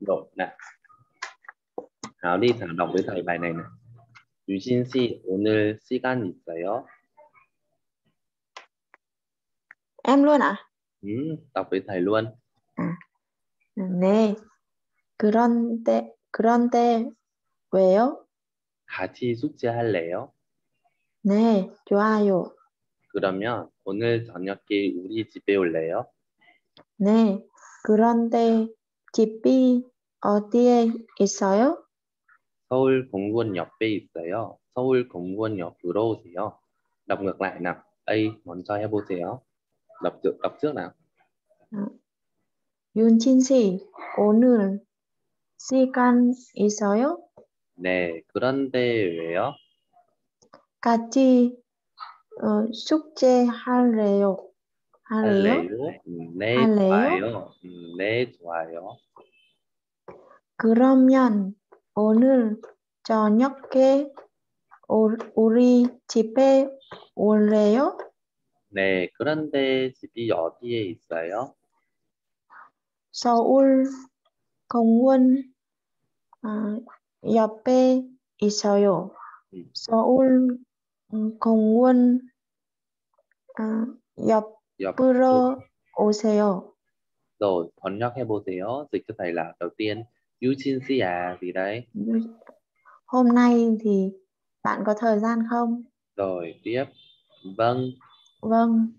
Rồi, nào. Hảo đi thẳng đọc với thầy bài này này. 유진 씨, 오늘 시간 있어요? Em luôn ạ? Ừ, đọc với thầy luôn. 네. 그런데, 그런데 왜요? 같이 숙제할래요? 네, 좋아요. 그러면 오늘 저녁에 우리 집에 올래요? 네. 그런데 집이 어디에 있어요? 서울 공무원 옆에 있어요. 서울 공무원역으로 오세요. đọc ngược lại nào. A 먼저 해보세요. đọc trước đọc trước nào. 윤진 씨, 오늘 시간 있어요? 네, 그런데 왜요? 같이 어, 숙제 할래요? 할래요? 할래요? 음, 네, 할래요? 좋아요. 음, 네, 좋아요. 그러면 오늘 저녁에 우- 우리 집에 올래요? 네, 그런데 집이 어디에 있어요? 서울 공원 아, 옆에 있어요. 음. 서울 음, 공원 아, 옆으로 옆 오세요. rồi 번역해 보세요. dịch cho thầy là đầu tiên 유진 씨 à gì đấy. Hôm nay thì bạn có thời gian không? Rồi tiếp. Vâng. Vâng.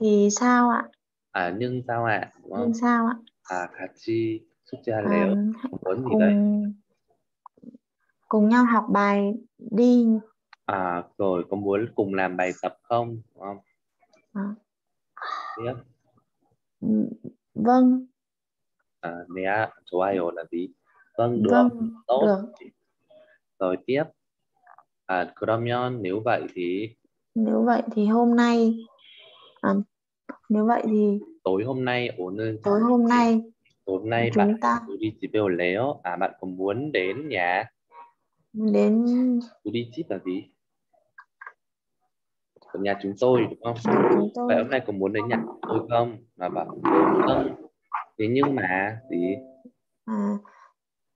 Thì sao ạ? À nhưng sao ạ? Đúng không? Nhưng sao ạ? À 같이 À, 숙제할래요? Muốn gì đấy? cùng cùng nhau học bài đi. À rồi có muốn cùng làm bài tập không? Đúng không? À, Tiếp. ừ, vâng, À, 네, 좋아요 là gì? Vâng, được. vâng, tốt. được. Rồi tiếp. À, 그러면 nếu vậy thì Nếu vậy thì hôm nay à, nếu vậy thì tối hôm nay 오늘 tối hôm nay tối hôm nay bạn chúng ta 우리 집에 올래요? À bạn có muốn đến nhà đến 우리 집 là gì? Ở nhà chúng tôi đúng không? nhà chúng Vậy tôi hôm nay có muốn đến nhà chúng tôi không? Mà bảo không. thế nhưng mà gì? À,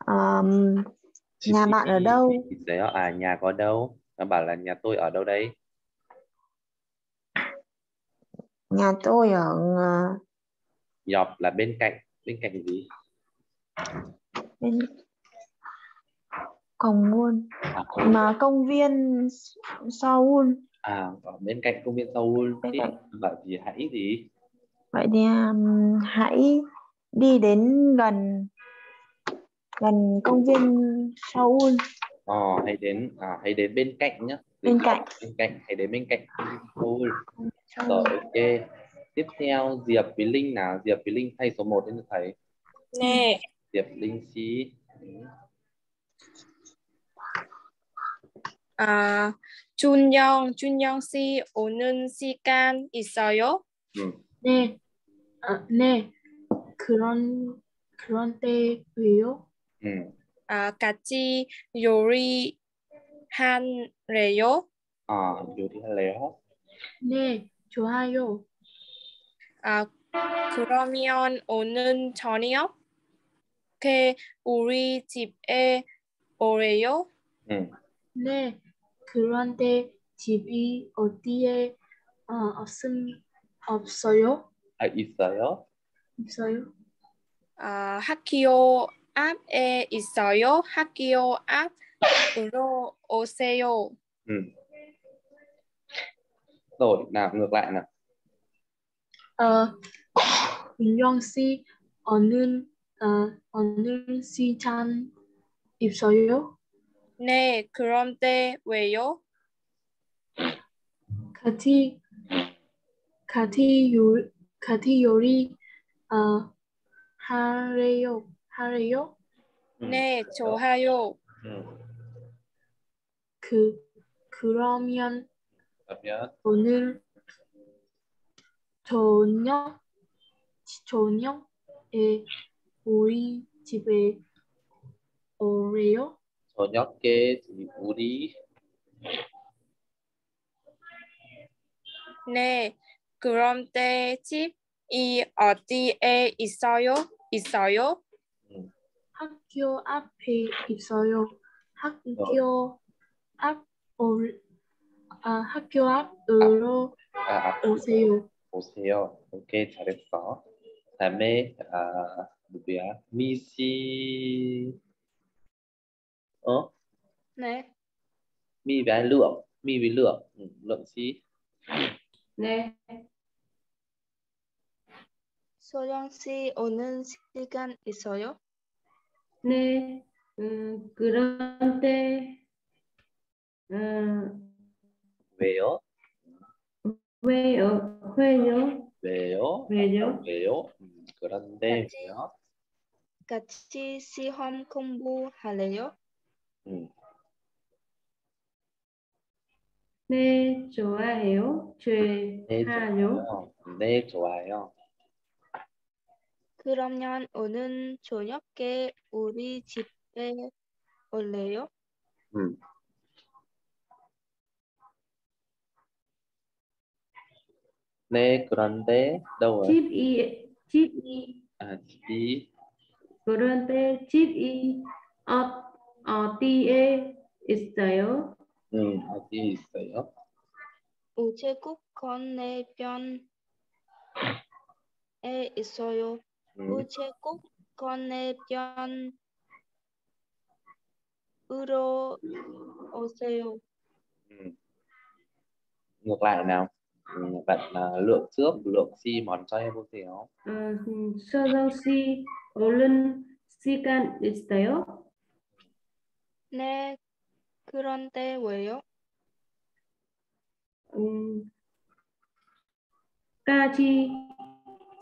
um, nhà bạn ở đâu? chị, à nhà có đâu? Nó bảo là nhà tôi ở đâu đấy? Nhà tôi ở dọc là bên cạnh bên cạnh gì? bên công Muôn à, mà công viên Seoul. À ở bên cạnh công viên Seoul. Bên thì bảo gì hãy gì? Vậy thì um, hãy đi đến gần gần công viên Seoul Ờ, hãy đến à, hãy đến bên cạnh nhá. bên cạnh Bên cạnh, hãy đến bên cạnh công viên Seoul. Rồi ok. Tiếp theo Diệp với Linh nào? Diệp với Linh thay số 1 lên cho thầy. 네, Diệp Linh Chi. 아, 준영, 준영 씨 오는 시간 있어요? Ừ. 네, 아, 네. 그런 그런데 왜요? Ừ. 아, 같이 요리 한래요? À, 요리할래요? 네, 좋아요. 아, 그러면 오는 저녁 에 우리 집에 오래요? Ừ. 네, 그런데 집이 어디에 어, 없음 없어요? À, 있어요? 있어요? 아, 학교 앞에 있어요? 학교 앞으로 오세요. Ừ. Rồi, nào ngược lại nào. 어, 윤영 씨 어느 어, 어느 시간 있어요? 네, 그런데 왜요? 같이 같이 요 같이 요리 어 하래요 하래요? Ừ. 네, 좋아요. Ừ. 그 그러면 그러면 오늘 저녁 저녁에 우리 집에 오래요? 저녁에 우리 네, 그런데 집 이 어디에 있어요? 있어요? 음. 학교 앞에 있어요. 학교 앞 오, 아, 학교 앞으로 아, 앞 오세요. 오세요. 오케이, 잘했어. 다음에 아, 누구야? 미씨. 어? 네. Mi với lượng, mi với lượng, ừ, lượng gì? 네, 소영 씨 오는 시간 있어요? 네, 음, 그런데, 음, 왜요? 왜요, 왜요, 왜요? 왜요? 왜요? 음, 그런데 같이. 왜요? 같이 시험 공부할래요? 음, 네, 좋아해요, 네, 좋아요. 좋아요. 네, 좋아요. 그러면 오늘 저녁에 우리 집에 올래요? 음. 네, 그런데 rồi? 집이, 집이, À, chị 그런데 집이 어, 어디에 있어요? 음, 어디 있어요? 우체국 건너편에 있어요. 음, 우체국 건너편으로 오세요. 음. Ngược lại nào. Ừ, bạn là lượng trước, lượng si món cho em 보세요. 어, 음, 서정 씨, 얼른 시간 있어요? 네, 그런데 왜요? 음, 까지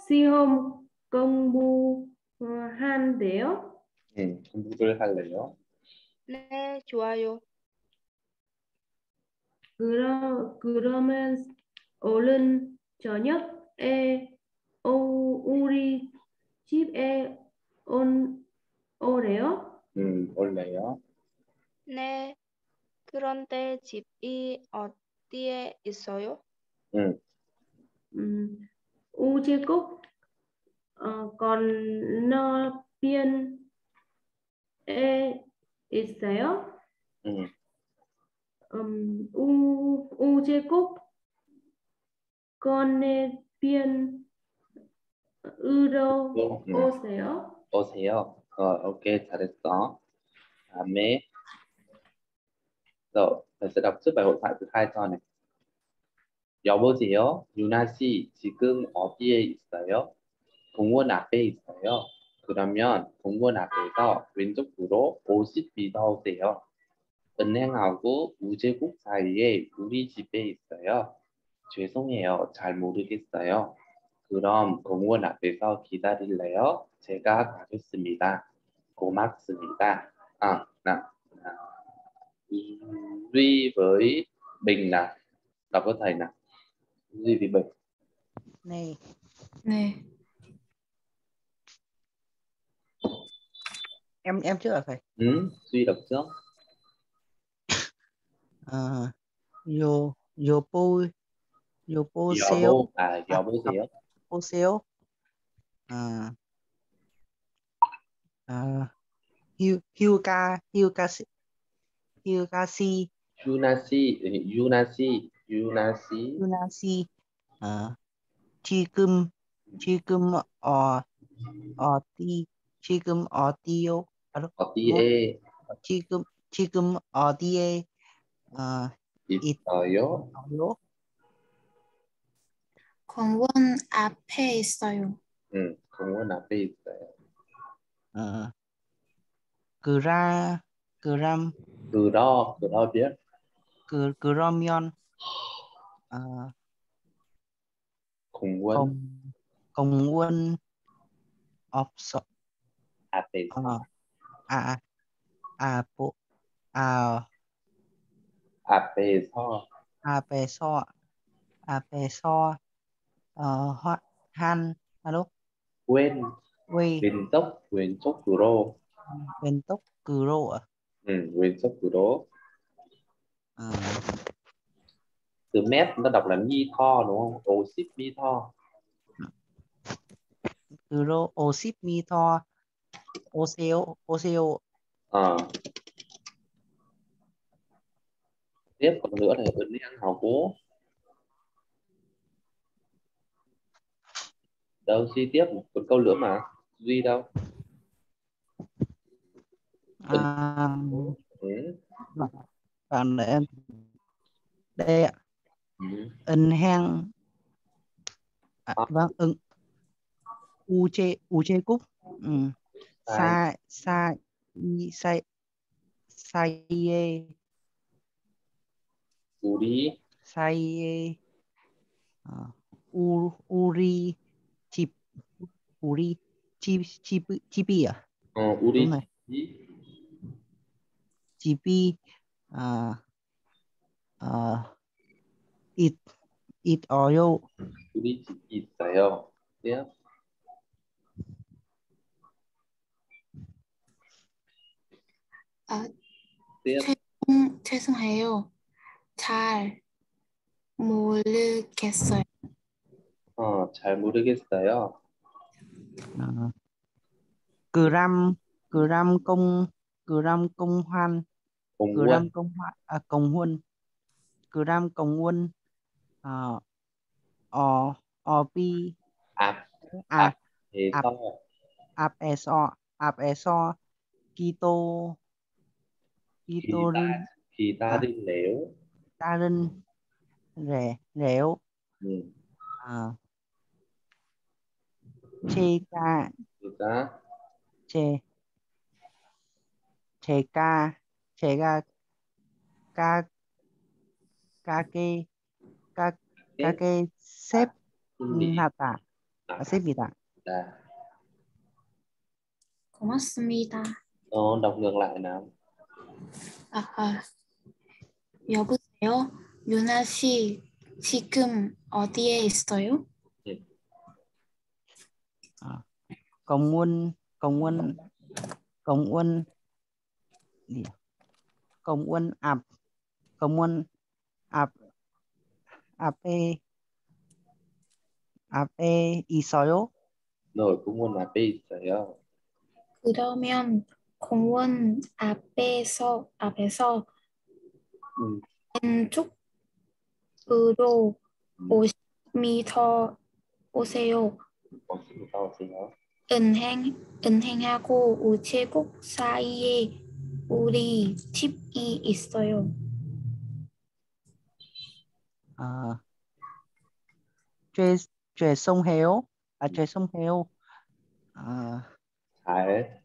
시험 공부한대요? 음, 공부를 할래요? 네, 좋아요. 그러, 그러면 얼른 저녁에 오, 우리 집에 온, 오래요? 음, 올래요? 네, 그런데 집이 어디에 있어요? 음, 음, 우체국 어, 건너편에 있어요? 음, 음, 우, 우체국 건너편으로 음. 오세요? 오세요. Ờ, ok, 잘했어. 다음에 rồi, mình sẽ đọc trước bài hội thoại thứ hai cho này. 여보세요. 유나 씨, 지금 어디에 있어요? 공원 앞에 있어요. 그러면 공원 앞에서 왼쪽으로 50m 오세요. 은행하고 우체국 사이에 우리 집에 있어요. 죄송해요. 잘 모르겠어요. 그럼 공원 앞에서 기다릴래요? 제가 가겠습니다. 고맙습니다. À, nào. À, Duy với Bình nào. Đọc với thầy nào. Duy với Bình. 네, 네. em em trước là thầy. Ừ, Duy đọc trước. Ờ, yo 여보 여보세요. 여보, à, 여보세요. 보세요. 아, 아, 휴 휴가 휴가 씨 휴가 씨 유나 씨, 유나 씨, 유나 씨. 유나 씨, 아, 지금 지금 어 어디 지금 어디요? 알아? 어디에 지금 지금 어디에 어 있어요? 있어요? 공원 앞에 있어요. 응, 공원 앞에 있어요. 어, 그라 그람 그러, 그러 biết. 그 그러면 어, 공원 공 공원 없어 앞에 있어. 어, à à bộ à. À bề so. À bề so à bề so ờ han alo. Quên. Quên quên tốc quên tốc cử rô. Quên tốc cử rô à ừ quên tốc cử rô. À. Từ mét nó đọc là mi tho đúng không? Oxit mi tho. Cử rô oxit mi tho. OCO OCO à. tiếp còn nữa là ứng ăn hào cố đâu suy tiếp còn câu nữa mà. Duy đâu? À, ừ. bạn để đây ạ. Ừ. Ân hang. À, à. Vâng ưng u chê u chê cúc ừ. sa sa sa 사이에. 우리. 사이에. 어, 우, 우리 집 우리 집, 집 집이야. 어 우리 집 집이 아아잇잇 어, 어, 어요. 우리 집 있어요. Yeah. 아, 죄송, 죄송해요. 잘 모르겠어요. 어, 잘 모르겠어요. 아, 그람 그람 công 그람 công hoan 그람 công hoan à, công huân 그람 công huân ờ ờ ờ pi ạp ạp ạp ạp so ạp so Kitô kito kito rin 기다 기다릴래요. ta rin rẻ rẻo 음, à, chê ca 그가 chê chê ca chê ca ca ca kê ca ca kê xếp 준비 나다 아, xếp 다 고맙습니다. Ờ, đọc ngược lại nào. 아, 아, 여보세요? 유나 씨 지금 어디에 있어요? công quân ạp công quân ạp ạp e ạp e 있어요 너의 공원 앞에 있어요. 그러면 공원 앞에서 앞에서 음, 왼쪽으로 50m 오세요. 어디서 오세요? 은행 은행하고 우체국 사이에 우리 집이 있어요. à, 죄 죄송해요 à 죄송해요 à, 잘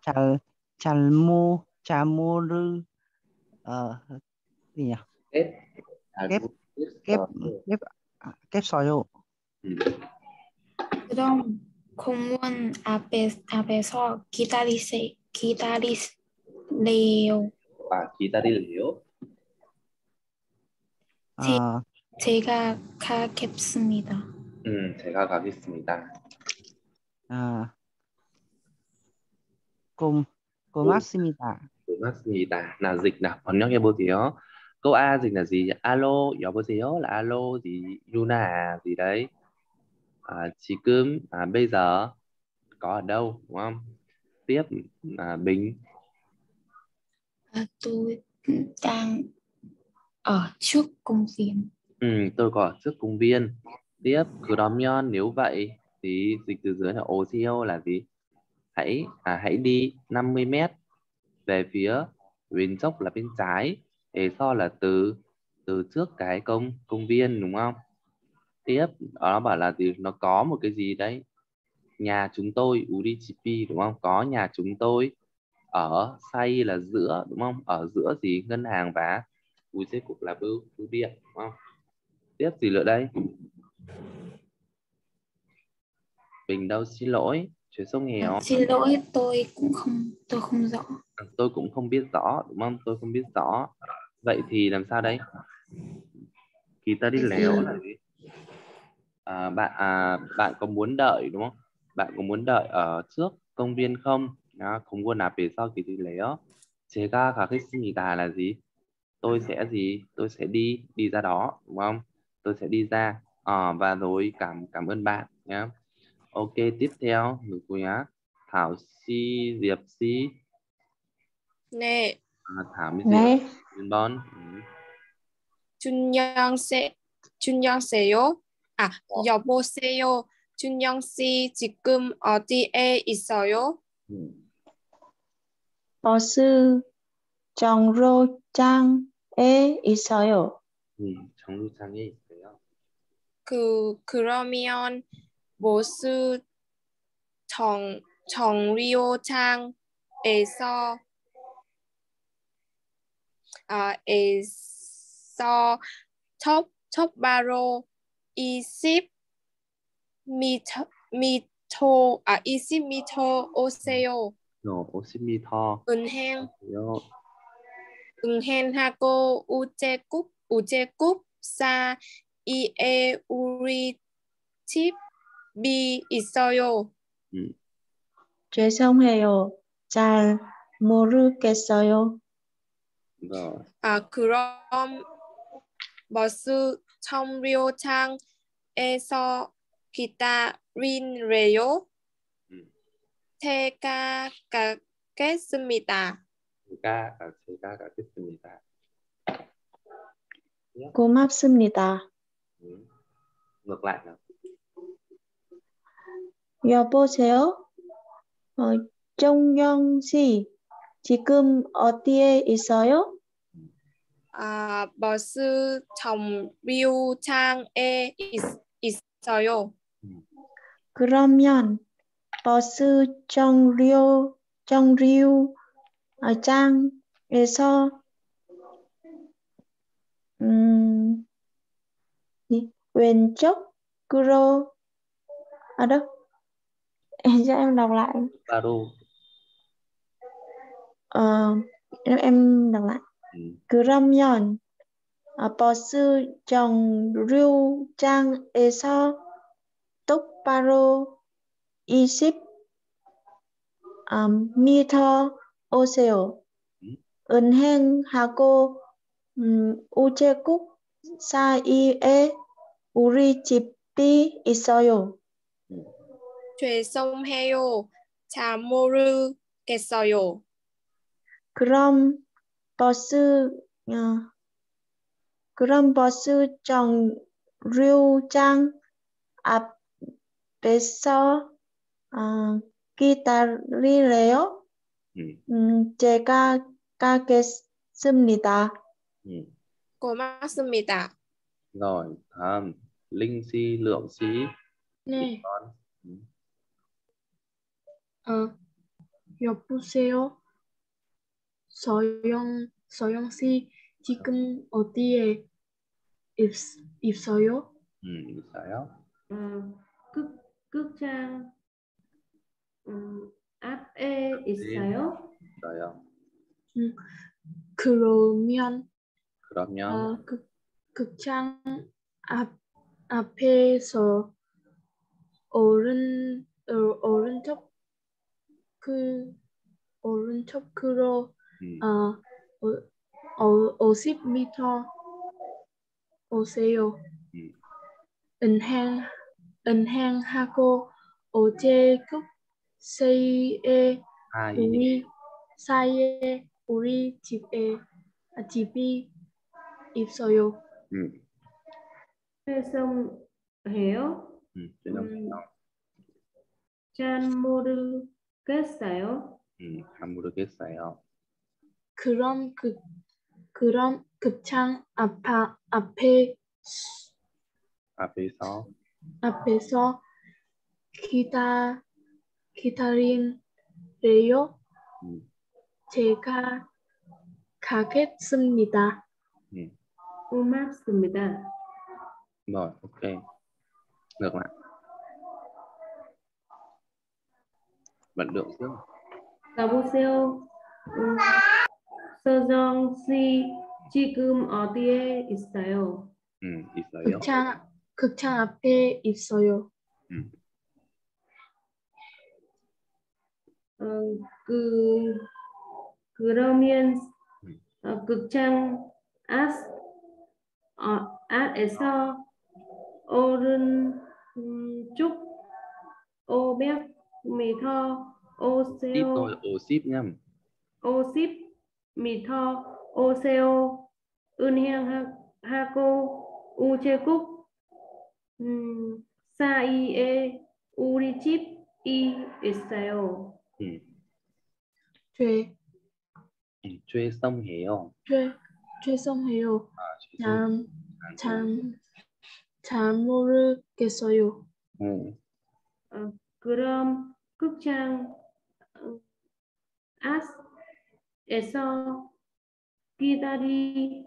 잘 잘못 잘못을 ờ gì nhỉ ép 잘 ép ép 모르겠어요. ép à, 깼어요 음, 그럼 공원 앞에 앞에서 기다리세 기다리세요. 아, 기다릴래요? à, 제가 가겠습니다. 음, 제가 가겠습니다. à, 고 고맙습니다 고맙습니다. nào dịch nào, còn nhắc 해보세요. Câu A dịch là gì? Alo, 여보세요 là alo gì? Yuna à, gì đấy? À, 지금, à, bây giờ có ở đâu, đúng không? Tiếp, à, Bình, 아, tôi đang ở trước công viên. ừ, tôi có ở trước công viên. Tiếp, 그러면 nếu vậy thì dịch từ dưới là 오세요 là gì? hãy à, hãy đi 50 mét về phía bên dốc là bên trái để so là từ từ trước cái công công viên đúng không? Tiếp nó bảo là gì? Nó có một cái gì đấy? Nhà chúng tôi UDCP đúng không? Có nhà chúng tôi ở say là giữa đúng không? Ở giữa gì? Ngân hàng và bưu chế cục là bưu bưu điện đúng không? Tiếp gì nữa đây? Bình đâu xin lỗi. 죄송해요. 아, xin lỗi tôi cũng không tôi không rõ. tôi cũng không biết rõ đúng không tôi không biết rõ vậy thì làm sao đây kỳ ta đi Vậy léo thì- là gì à, bạn à, bạn có muốn đợi đúng không bạn có muốn đợi ở trước công viên không à, không quân 앞에 sau kỳ đi léo 제가 가겠습니다 là gì tôi sẽ gì tôi sẽ đi đi ra đó đúng không tôi sẽ đi ra à, và rồi cảm cảm ơn bạn nhé Ok tiếp theo 누구야 Thảo Si, Diệp Si, 네, à, Thảo với Diệp 네, Bon. Ừ. 준영 씨, 준영 씨요? 아, 여보세요. 준영 씨 지금 어디에 있어요? Ừ. 버스 정류장에 있어요. Ừ. 정류장에 있어요. 그 그러면 보스 정 정류장에서 아 에서 첫 첫 바로 20 미터 미터 아 20 미터 오세요. Rồi, 50m. 은행. 은행하고 우체국 우체국 사 이에 우리 집 이 있어요. Ừ. 죄송해요. 잘 모르겠어요. Rồi. 아 그럼 버스 정류장에서 기다릴래요? 음. 제가 가겠습니다. 제가, 아, 제가 가겠습니다. 고맙습니다. Ừ. Ngược lại nào. 여보세요? 어, 정영 씨, 지금 어디에 있어요? 아 버스 정류장에 있, 있어요. 그러면 버스 정류 정류장에서 음, 이- 왼쪽으로 đâu cho em đọc lại Baro. Ờ, em, em đọc lại Ừ. 그러면 아, 버스 정류장에서 똑바로 20 아, 미터 오세요. 음. 은행하고 음, 우체국 사이에 우리 집이 있어요. 죄송해요. 잘 모르겠어요. 그럼 버스 어, 그럼 버스 정류장 앞에서 어, 기다릴래요? Ừ. 음, 제가 가겠습니다. Ừ. 고맙습니다. Rồi, à, Linh Si, Lượng Si, 네, Con. Ừ. 어, 여보세요? 서영, 서영 씨, 지금 어디에 있, 있어요? Ừ. 있어요. Ờ, 극 극장 음, 앞에 있어요. 있어요. 그러면 그러면 어, 극, 극장 앞, 앞에서 오른 어, 오른쪽 그 오른쪽으로 음, 어, 어, 어, 50m 오세요. 음. 은행 은행하고 우체국 사이에 hai 우리 사이에 우리 집에 아, 집이 있어요. ừ. 죄송해요. Ừ. 죄송해요. 잘 모르 겠어요. 음, 잘 모르겠어요. 그럼 그 그럼 급창 앞아 앞에 앞에서 앞에서 기다 기다린래요. 음, 제가 가겠습니다. 음. 고맙습니다. Ok. Ngược lại. Vận động. 여보세요. 음, 서정 씨 지금 어디에 있어요? Ừ, 있어요. 극창 극창 앞에 있어요. 어, 그 그러면 음. 어, 극장 앞 어, 앞에서 오른쪽 500m ship thôi Oseo ồ ship nhá Osip Mitho Oseo Unheng Ha- Hako Uchekuk 음, 사이에 우리 집이 있어요. ừ. 죄, ừ. thuê sông heo 죄, 죄송해요. à, thuê sông. 잘, 잘, 잘 모르겠어요. ừ. 어, 그럼 극장 어, 아스에서 기다리래요.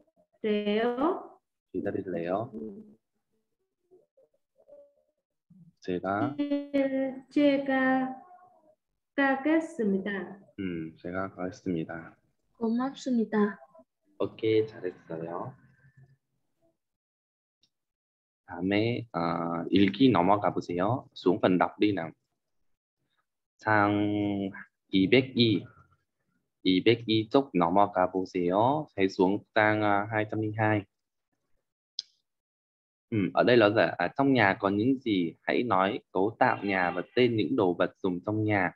기다릴래요 제가 제- 제가 가겠습니다. 음 제가 가겠습니다 고맙습니다. 오케이 잘했어요 다음에 어, 읽기 넘어가 보세요 xuống phần đọc đi nào trang 202 202 쪽 넘어가 보세요 hãy xuống trang ờ, 202 Ừ, ở đây nó là à, trong nhà có những gì hãy nói cấu tạo nhà và tên những đồ vật dùng trong nhà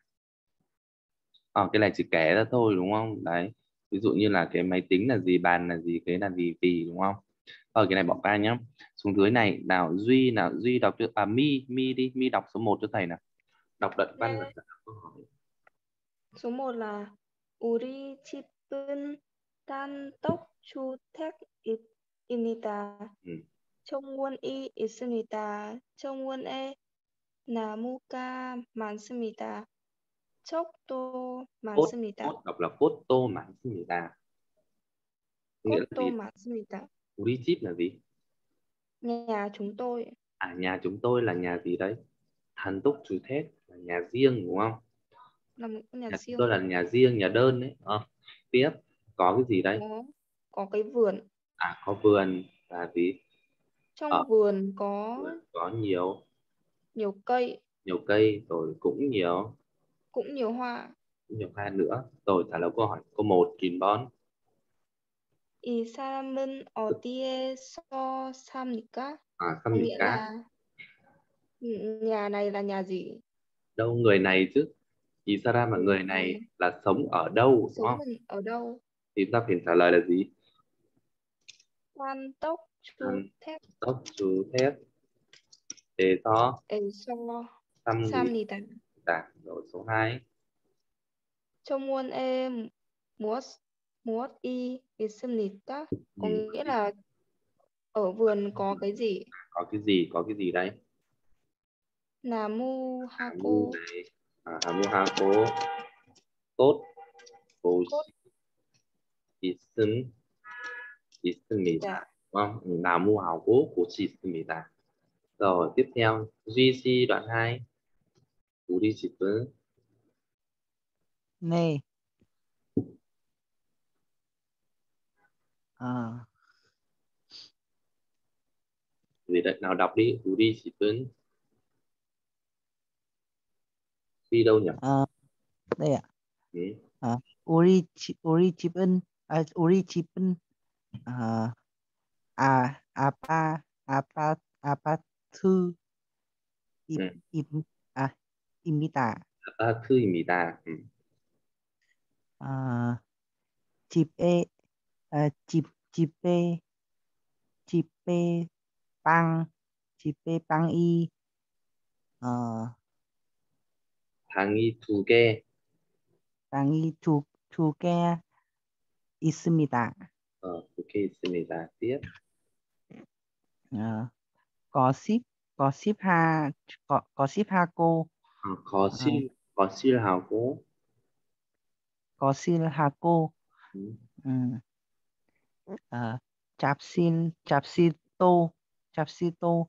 ờ, cái này chỉ kể ra thôi đúng không đấy ví dụ như là cái máy tính là gì bàn là gì cái là gì gì đúng không rồi cái này bỏ qua nhá xuống dưới này nào duy nào duy đọc được à mi mi đi mi đọc số 1 cho thầy nào đọc đoạn văn và 네. trả lời câu hỏi số 1 là 우리 집은 단독 주택입니다. 음. 정원이 있습니다. 정원에 나무가 많습니다. 척도 많습니다. cốt đọc là cốt tô mãn là nghĩa là 꽃도 gì 많습니다. Uri chip là gì Nhà chúng tôi à nhà chúng tôi là nhà gì đấy thần túc chủ thép là nhà riêng đúng không là một nhà nhà chúng riêng tôi là nhà riêng nhà đơn đấy Ờ. tiếp có cái gì đây có có cái vườn. à có vườn và gì Trong Ờ. vườn có Vườn có nhiều nhiều cây, nhiều cây rồi cũng nhiều cũng nhiều hoa. cũng nhiều hoa nữa rồi trả lời câu hỏi câu một kín bón 이 사람은 어디에서 삽니까? à Có xăm nghĩa gì cá là "Ừ, nhà này là nhà gì? đâu người này chứ Isara mà người này là sống ở đâu đúng Số không mình ở đâu? thì ta phải trả lời là gì Quan tốc chu Ừ. thép tốc chú thép để to 에서 xăm gì 삽니다. cả rồi số 2 정원에 무엇 무엇이 있습니까? Có ừ. nghĩa là ở vườn có cái gì? có cái gì có cái gì đây namu haku namu à, haku Tốt. Bồ Chí Sưng. Chí Sưng Mì Đà. Nam mô Hà Cố. Bồ Chí Sưng Rồi tiếp theo Duy Si đoạn 2. Bồ Đi Chí Sưng. Này. À. Vì đợt nào đọc đi, Bồ Đi Chí Sưng. Đi đâu nhỉ 아, 네. ừ. 우리 집, 우리 집은, 아, 우리 집은, 아, 아, 아파, 아파, 아파트, 입, 음. 입, 아, 입니다. 아파트입니다 ừ. 아, 집에, 아, 집, 집에, 집에 빵, 집에 빵이, 어, 방이 두 개, 빵이 두, 두 개 있습니다. 어, 두개 있습니다. tiếp 어, có ship, có ship ha, có, có ship ha cô, ờ, có 실, có 실하고 có sil ha cô, ừ. 음, 어, 잡실, 잡실도, 잡실도,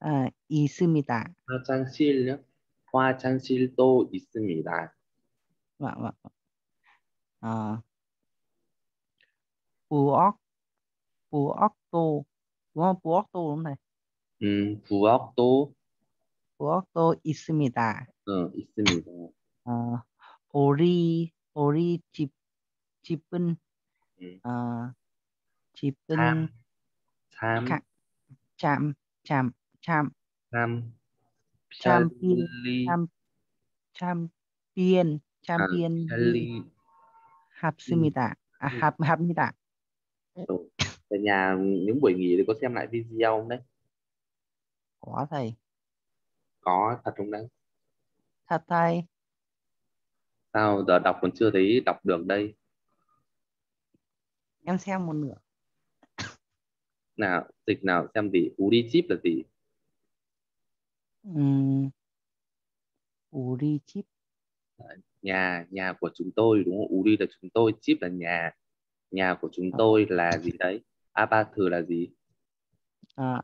어, 있습니다. 화장실, 화장실도 있습니다. Vâng, vâng. Ờ, 부엌, 부엌도, không? 부엌도 này. 음, 부엌도 부엌도 있습니다. 어, 있습니다. 어, 우리, 우리 집, 집은, 음, 어, 집은 참, 참, 참, 참, 편리, 참, 참 champion à, champion Charlie 합습니다. 아, 합 합니다. Ừ. Về nhà những buổi nghỉ thì có xem lại video không đấy? Có thầy. Có thật không đấy? Thật thầy. Sao giờ đọc còn chưa thấy đọc được đây? Em xem một nửa. Nào, dịch nào xem gì? Uri chip là gì? Ừm, Uri chip. nhà nhà của chúng tôi đúng không? Uri là chúng tôi chip là nhà. Nhà của chúng Ờ, tôi là gì đấy? Apa thử là gì? À,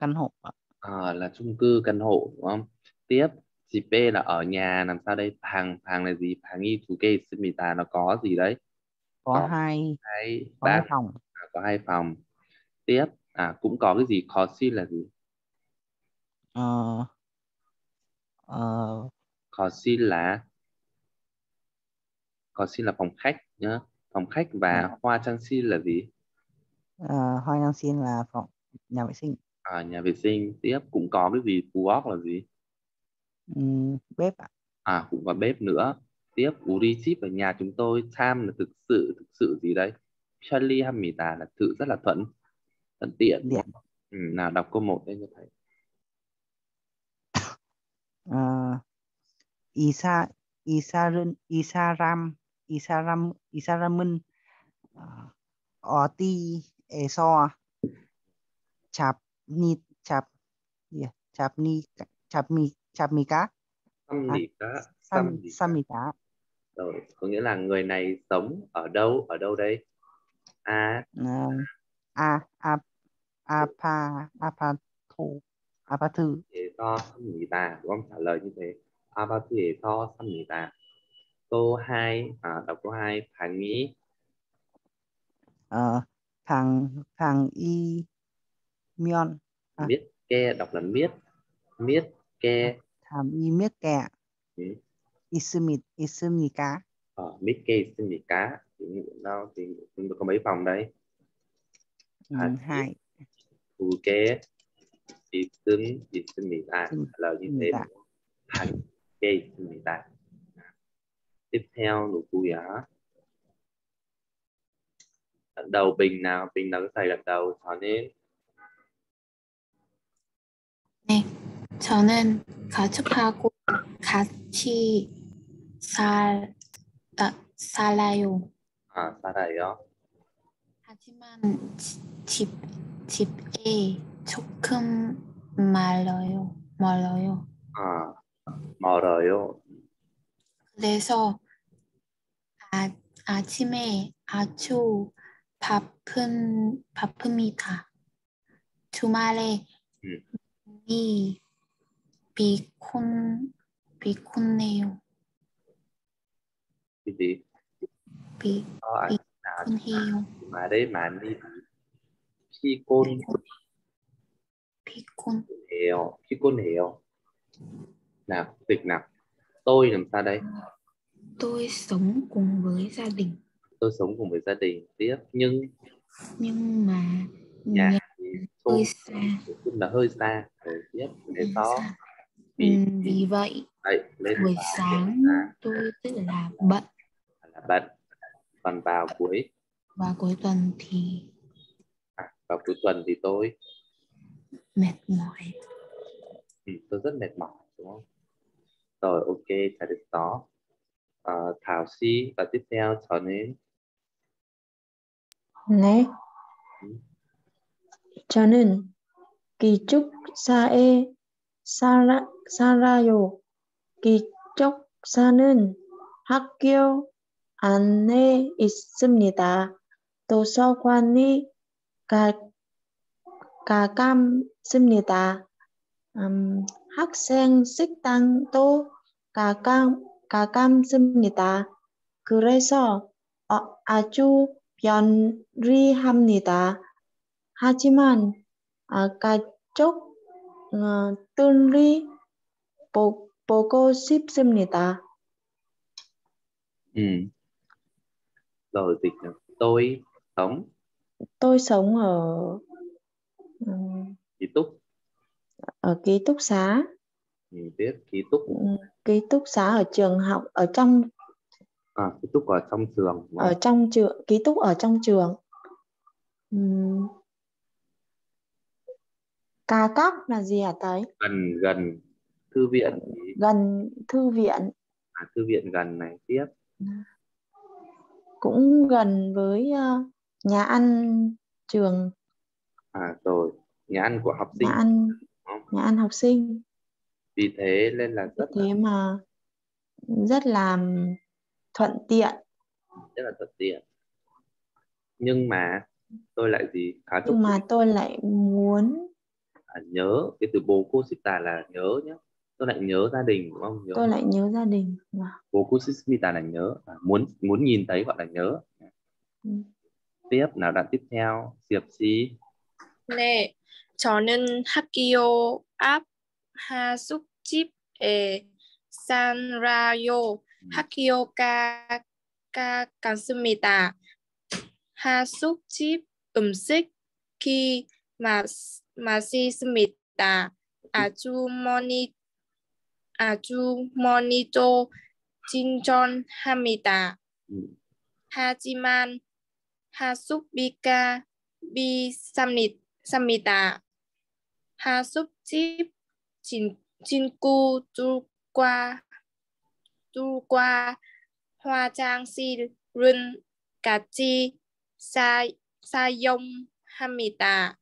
căn hộ ạ. Ờ, là chung cư căn hộ đúng không? Tiếp chị P là ở nhà làm sao đây? Hàng hàng là gì? Hàng y thú kê sinh nó có gì đấy? Có có hai hai ba phòng. À, có hai phòng. Tiếp à cũng có cái gì? Khó là gì? Ờ, ờ, khó xin là khó xin là phòng khách nhá. Phòng khách và Dạ. hoa trang xin là gì? Ờ, Hoa Nhang Xin là phòng nhà vệ sinh. à, nhà vệ sinh. Tiếp cũng có cái gì? Phú óc là gì? Ừm, bếp ạ. à cũng có bếp nữa. Tiếp uri chip ở nhà chúng tôi tham là thực sự thực sự gì đấy? Charlie Hamida là thực rất là thuận thuận tiện. Điện. ừ, nào đọc câu một đây cho thầy uh, Isa Isarin Isaram Isaram Isaramin uh, ờ, Oti Eso Chap à? Ni Chap yeah, Chap Ni Chap Mi Chap Mi Cá Samnita. À, Samnita. Samnita rồi có nghĩa là người này sống ở đâu ở đâu đây? A, ờ, A, à à apa apa thu 아파트 thể so 삽니다 đúng không trả lời như thế 아파트에서 삽니다 câu 2 à, đọc câu 2 Khánh nghĩ 어, 방 방이면 À. biết ke đọc là miết miết ke 담이 몇 개 ừ. 있습니 있습니까? ở miết ke 있습니까 thì ngủ đâu thì chúng có mấy phòng đây 음, 아, hai 두 개 있음 있습니다 음, trả lời như thế 있습니다. 한 개 있습니다 tiếp theo 누구야 gật đầu bình nào bình nào có thầy gật đầu cho nên 네, 저는 가족하고 같이 살, 아, 살아요. à, 살아요 하지만 지- 집, 집에 조금 말라요. 말라요. 아, 말아요. 그래서 아, 아침에 아주 바쁜 바쁩니다. 주말에 예. 비 비콘 비콘네요. 비 아, 비콘해요. 주말에 많이 피곤 khi côn 비콘. hiểu khi côn hiểu nào dịch nào? Tôi làm sao đây? Tôi sống cùng với gia đình. tôi sống cùng với gia đình tiếp nhưng Nhưng mà nhà hơi xa. chung là hơi xa. Rồi tiếp hơi đó vì vì vậy đấy lên buổi vào sáng tôi rất là bận. Là bận. Còn vào cuối và cuối tuần thì à, vào cuối tuần thì tôi mệt mỏi. ừ, tôi rất mệt mỏi đúng không rồi ok trả được đó à, Thảo Si và tiếp theo 저는 네. 음. 저는 기숙사에 살아, 살아요. 기숙사는 학교 안에 있습니다. 도서관이 가, 가깝습니다. 음, 학생 식당도 가깝, 가깝습니다. 그래서 어, 아주 편리합니다. 하지만 아, 가족 어, 둘이 보, 보고 싶습니다. ừ. rồi dịch tôi sống Tôi sống ở ừm, ký túc. Ở ký túc xá. ừ, tiếp ký túc. Ừ, ký túc xá ở trường học ở trong à, ký túc ở trong trường. ở trong trường ký túc ở trong trường. Ừm. Ca cóc là gì hả Tới? gần gần thư viện. Gần thư viện. À, thư viện gần này tiếp. Cũng gần với ờ, nhà ăn trường, à rồi. Nhà ăn của học sinh nhà ăn nhà ăn học sinh. vì thế nên là rất là thế mà rất là thuận tiện. rất là thuận tiện. Nhưng mà tôi lại gì? Khá Nhưng mà tôi lại muốn à, nhớ cái từ bố cô tà là nhớ nhé tôi lại nhớ gia đình đúng không? Nhớ tôi lại nhớ gia đình. Bố cô tà là nhớ. À, muốn muốn nhìn thấy gọi là nhớ. Ừ. tiếp nào đoạn tiếp theo. Diệp si 네, 저는 학교 앞 하숙집에 살아요. 학교가 가깝습니다. 하숙집 음식이 맛, 맛있습니다. 아주머니, 아주머니도 친절합니다. ừ. 하지만 하숙비가 비쌉니다. 하숙집 친, 친구들과 둘과 화장실은 같이 사, 사용합니다.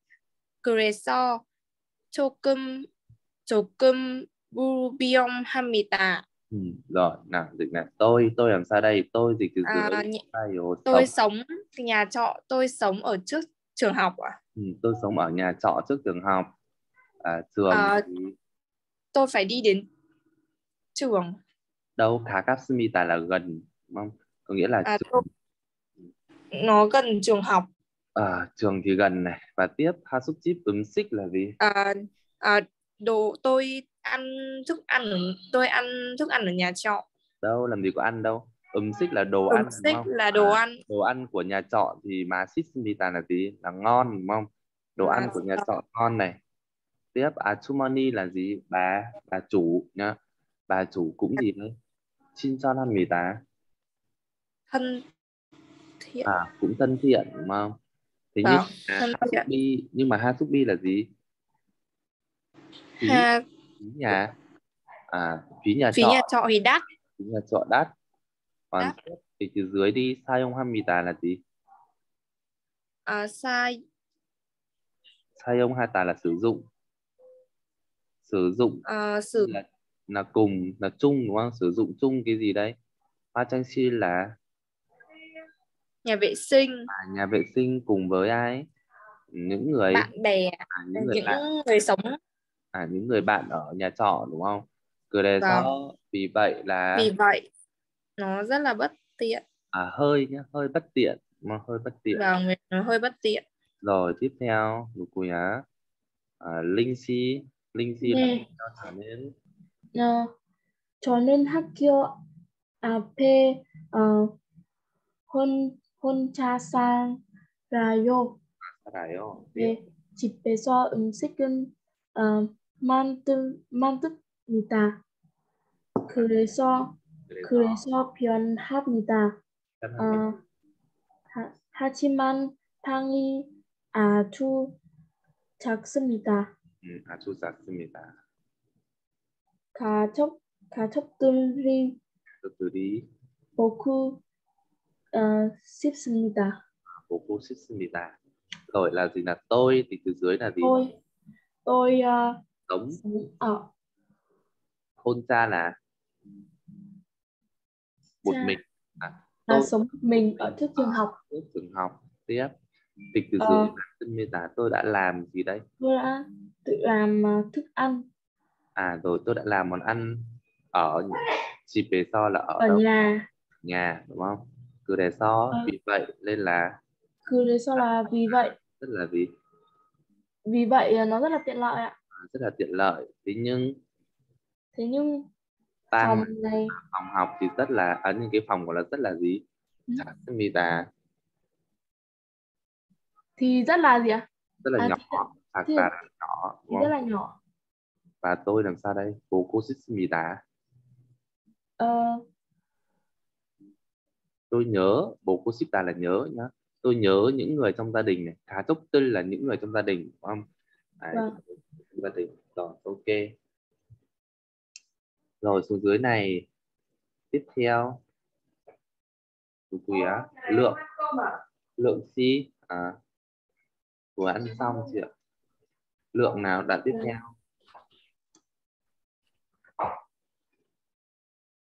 그래서 조금 조금 위험합니다. Ừ. rồi nào dịch này tôi tôi làm sao đây tôi dịch từ À, dưới nhị- Ai ồ, Tôi sống. sống nhà trọ, tôi sống ở trước trường học ạ. ừ, tôi sống ở nhà trọ trước trường học à, trường À, thì Tôi phải đi đến trường. đâu khá Kapsumita là gần không có nghĩa là À, trường, tôi- Nó gần trường học. à, trường thì gần này và tiếp Hasukchip ứng xích là gì À, à, đồ tôi ăn thức ăn tôi ăn thức ăn ở nhà trọ. đâu làm gì có ăn đâu ứng xích là đồ Ứng ăn đúng xích không? là đồ À, ăn. đồ ăn của nhà trọ thì mà Sismita là gì? Là ngon đúng không? Đồ À, ăn của nhà trọ ngon này. Tiếp Achumani là gì? Bà bà chủ nhá. Bà chủ cũng gì đấy? Shinchanamita thân thiện. à cũng thân thiện đúng không? Thế nhưng Vâng, mà thân thiện. Hasubi nhưng mà Hasubi là gì? Phí, Ha, phí nhà. À phí nhà phí trọ. nhà trọ thì đắt. phí nhà trọ đắt còn tiếp thì từ dưới đi Sayonhamita là gì? À, sai Sayonhata là sử dụng. Sử dụng à, sử là là cùng là chung đúng không? Sử dụng chung cái gì đấy? Hoa trang si là nhà vệ sinh, à, nhà vệ sinh cùng với ai? Những người bạn bè, à, những người những bạn. người sống. À, những người bạn ở nhà trọ đúng không? Cứ đề Vâng. do vì vậy là vì vậy nó rất là bất tiện à, hơi nhá hơi bất tiện mà hơi bất tiện và nó hơi bất tiện rồi tiếp theo lục cùi á à, linh si linh si là 네, nó trở nên 어, 저는 학교 앞에 어, 혼, 혼자 살아요. 살아요 네, 집에서 음식은 어, 만들, 만듭니다. 그래서 그래서 변합니다. 어, 하, 하지만 방이 아주 작습니다. 음, 아주 작습니다. 가족 가족들이 가족들이 보고 어, 싶습니다. 보고 싶습니다. rồi là gì là tôi thì từ dưới là gì Tôi tôi ờ, sống ở hôn cha là một mình à, tôi sống một mình ở trước trường học. trước trường học tiếp tịch từ Ờ. dưới xin mê tả tôi đã làm gì đây Tôi đã tự làm ờ, thức ăn à rồi tôi đã làm món ăn ở chỉ về so là ở, ở đâu nhà. nhà đúng không cứ để so Ờ. vì vậy nên là Cứ lý do là vì vậy rất là gì vì vậy ờ, nó rất là tiện lợi ạ. À, rất là tiện lợi thế nhưng Thế nhưng tam phòng học thì rất là ở những cái phòng của nó rất là gì? Ừ. Chasmida thì rất là gì ạ? Rất là à, nhỏ. thì, thì, là nhỏ rất là nhỏ. Và tôi làm sao đây? Bố cô sismida ờ. Tôi nhớ bố cô sita là nhớ nhá. Tôi nhớ những người trong gia đình này. Cá chúc tư là những người trong gia đình đúng không? Đấy, vâng. gia đình. Rồi ok rồi xuống dưới này. Tiếp theo. Chú quý á. Lượng. Lượng si à. Vừa ăn xong chị ạ? Lượng nào đã tiếp theo?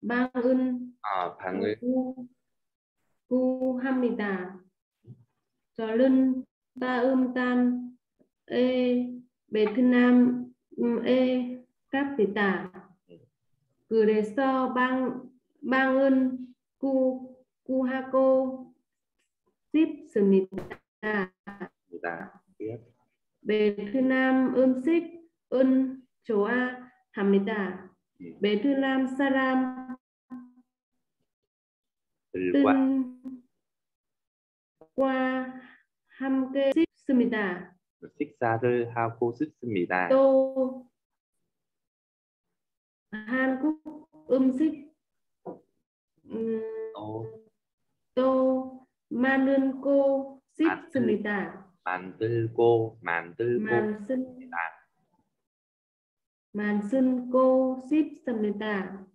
Bang ưng à phang ưng cu ham mình tà. Trò lưng ta ươm tan e bề thân nam e cáp thì tả 니다. 그래서 방, 방은 구, 구하고 싶습니다. là tiếp 베트남 음식 은 좋아합니다. 베트남 사람 들과 뜬과 함께 싶습니다. 식사를 하고 싶습니다. 또 한국 음식 음, 또 또 만들고 싶습니다. 만들고 만들고 만든 만들고 싶습니다.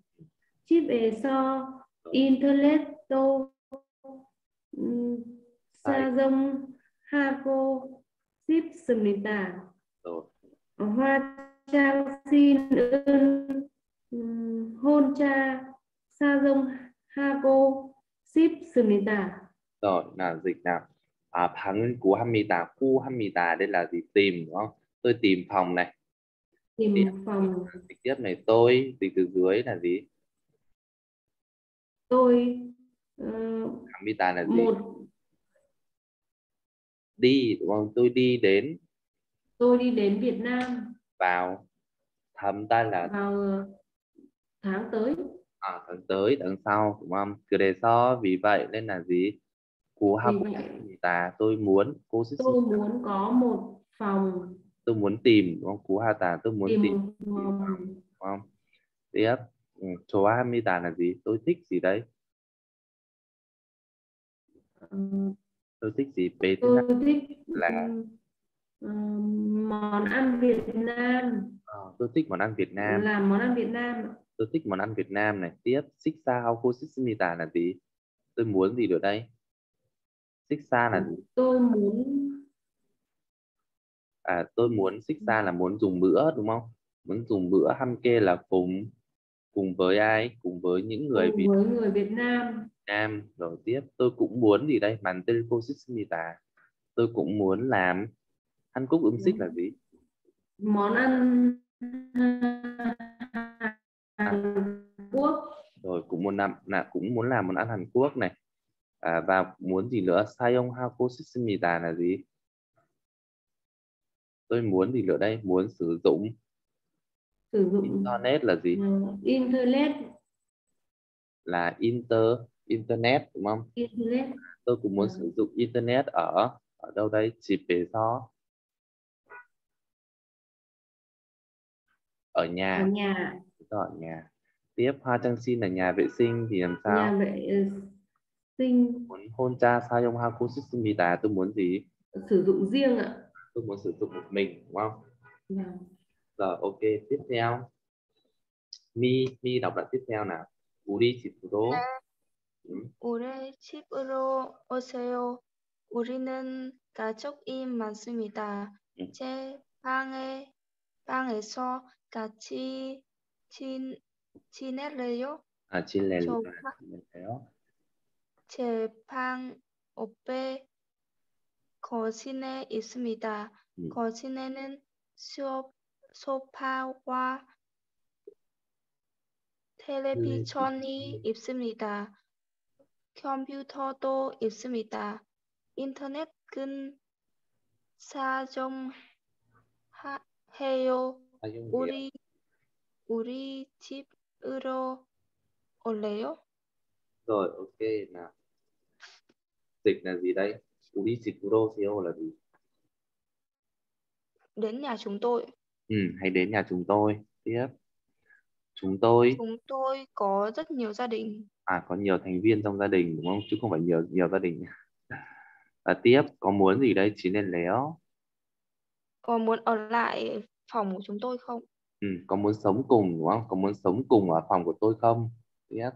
집에서 인터넷도 음, 사용하고 싶습니다. rồi 화장실은 음, 혼자 사용하고 싶습니다. rồi nào dịch nào à, 방은 구합니다 구합니다 đây là gì tìm đúng không tôi tìm phòng này tìm Tìm. phòng dịch tiếp này tôi dịch từ dưới là gì tôi ờ, 합니다 là gì một đi đúng không tôi đi đến tôi đi đến Việt Nam vào thăm ta là vào ờ, tháng tới à, tháng tới tháng sau đúng không 그래서 vì vậy nên là gì vì 구합니다 vậy tôi muốn cố sức tôi muốn có một phòng tôi muốn tìm đúng không 구하다 tôi muốn tìm tìm một phòng đúng không tiếp ừ, 좋아합니다 là gì tôi thích gì đấy ờ, tôi thích gì Bế thế tôi nào? thích là- ờ, Ờ, món ăn Việt Nam. À, tôi thích món ăn Việt Nam. Là món ăn Việt Nam tôi thích món ăn Việt Nam này. Tiếp xích xa hao khô xích mita là gì? Tôi muốn gì được đây? Xích xa là gì? Tôi muốn à tôi muốn xích xa là muốn dùng bữa đúng không? Muốn dùng bữa ham kê là cùng cùng với ai? Cùng với những người cùng Việt với người Việt Nam. Nam. Rồi tiếp tôi cũng muốn gì đây? Màn cô tôi cũng muốn làm ăn cúc ẩm thực là gì? Món ăn Hàn Quốc. Rồi cũng muốn làm là cũng muốn làm món ăn Hàn Quốc này. À, và muốn gì nữa? Sayong hako sismida là gì? Tôi muốn gì nữa đây? Muốn sử dụng sử dụng internet là gì? Ờ, internet là inter internet đúng không? Internet. Tôi cũng muốn ừ. sử dụng internet ở ở đâu đây? Chỉ về do ở nhà ở nhà ở nhà tiếp 화장실 là nhà vệ sinh thì làm sao nhà vệ sinh muốn 혼자 사용하고 싶습니다 tôi muốn gì sử dụng riêng ạ tôi muốn sử dụng một mình đúng không Vâng. rồi ok tiếp theo mi mi đọc đoạn tiếp theo nào 우리 집으로 ừ. 우리 집으로 오세요. 우리는 가족이 많습니다. 음. 제 방에 방에서 같이 지, 지낼래요? à chile 저 지낼래요 제방 옆에 거실에 있습니다. 음. 거실에는 소, 소파와 텔레비전이 있습니다. 컴퓨터도 있습니다. 인터넷은 사용해요. 사용해요 우리 우리 집으로 올래요? rồi ok nào dịch là gì đây 우리 집으로 오세요 là gì Đến nhà chúng tôi. ừ, hãy đến nhà chúng tôi tiếp chúng tôi Chúng tôi có rất nhiều gia đình. à có nhiều thành viên trong gia đình đúng không chứ không phải nhiều nhiều gia đình và tiếp có muốn gì đây chín lên léo Có muốn ở lại phòng của chúng tôi không? ừ, có muốn sống cùng đúng không? Có muốn sống cùng ở phòng của tôi không? Tiếp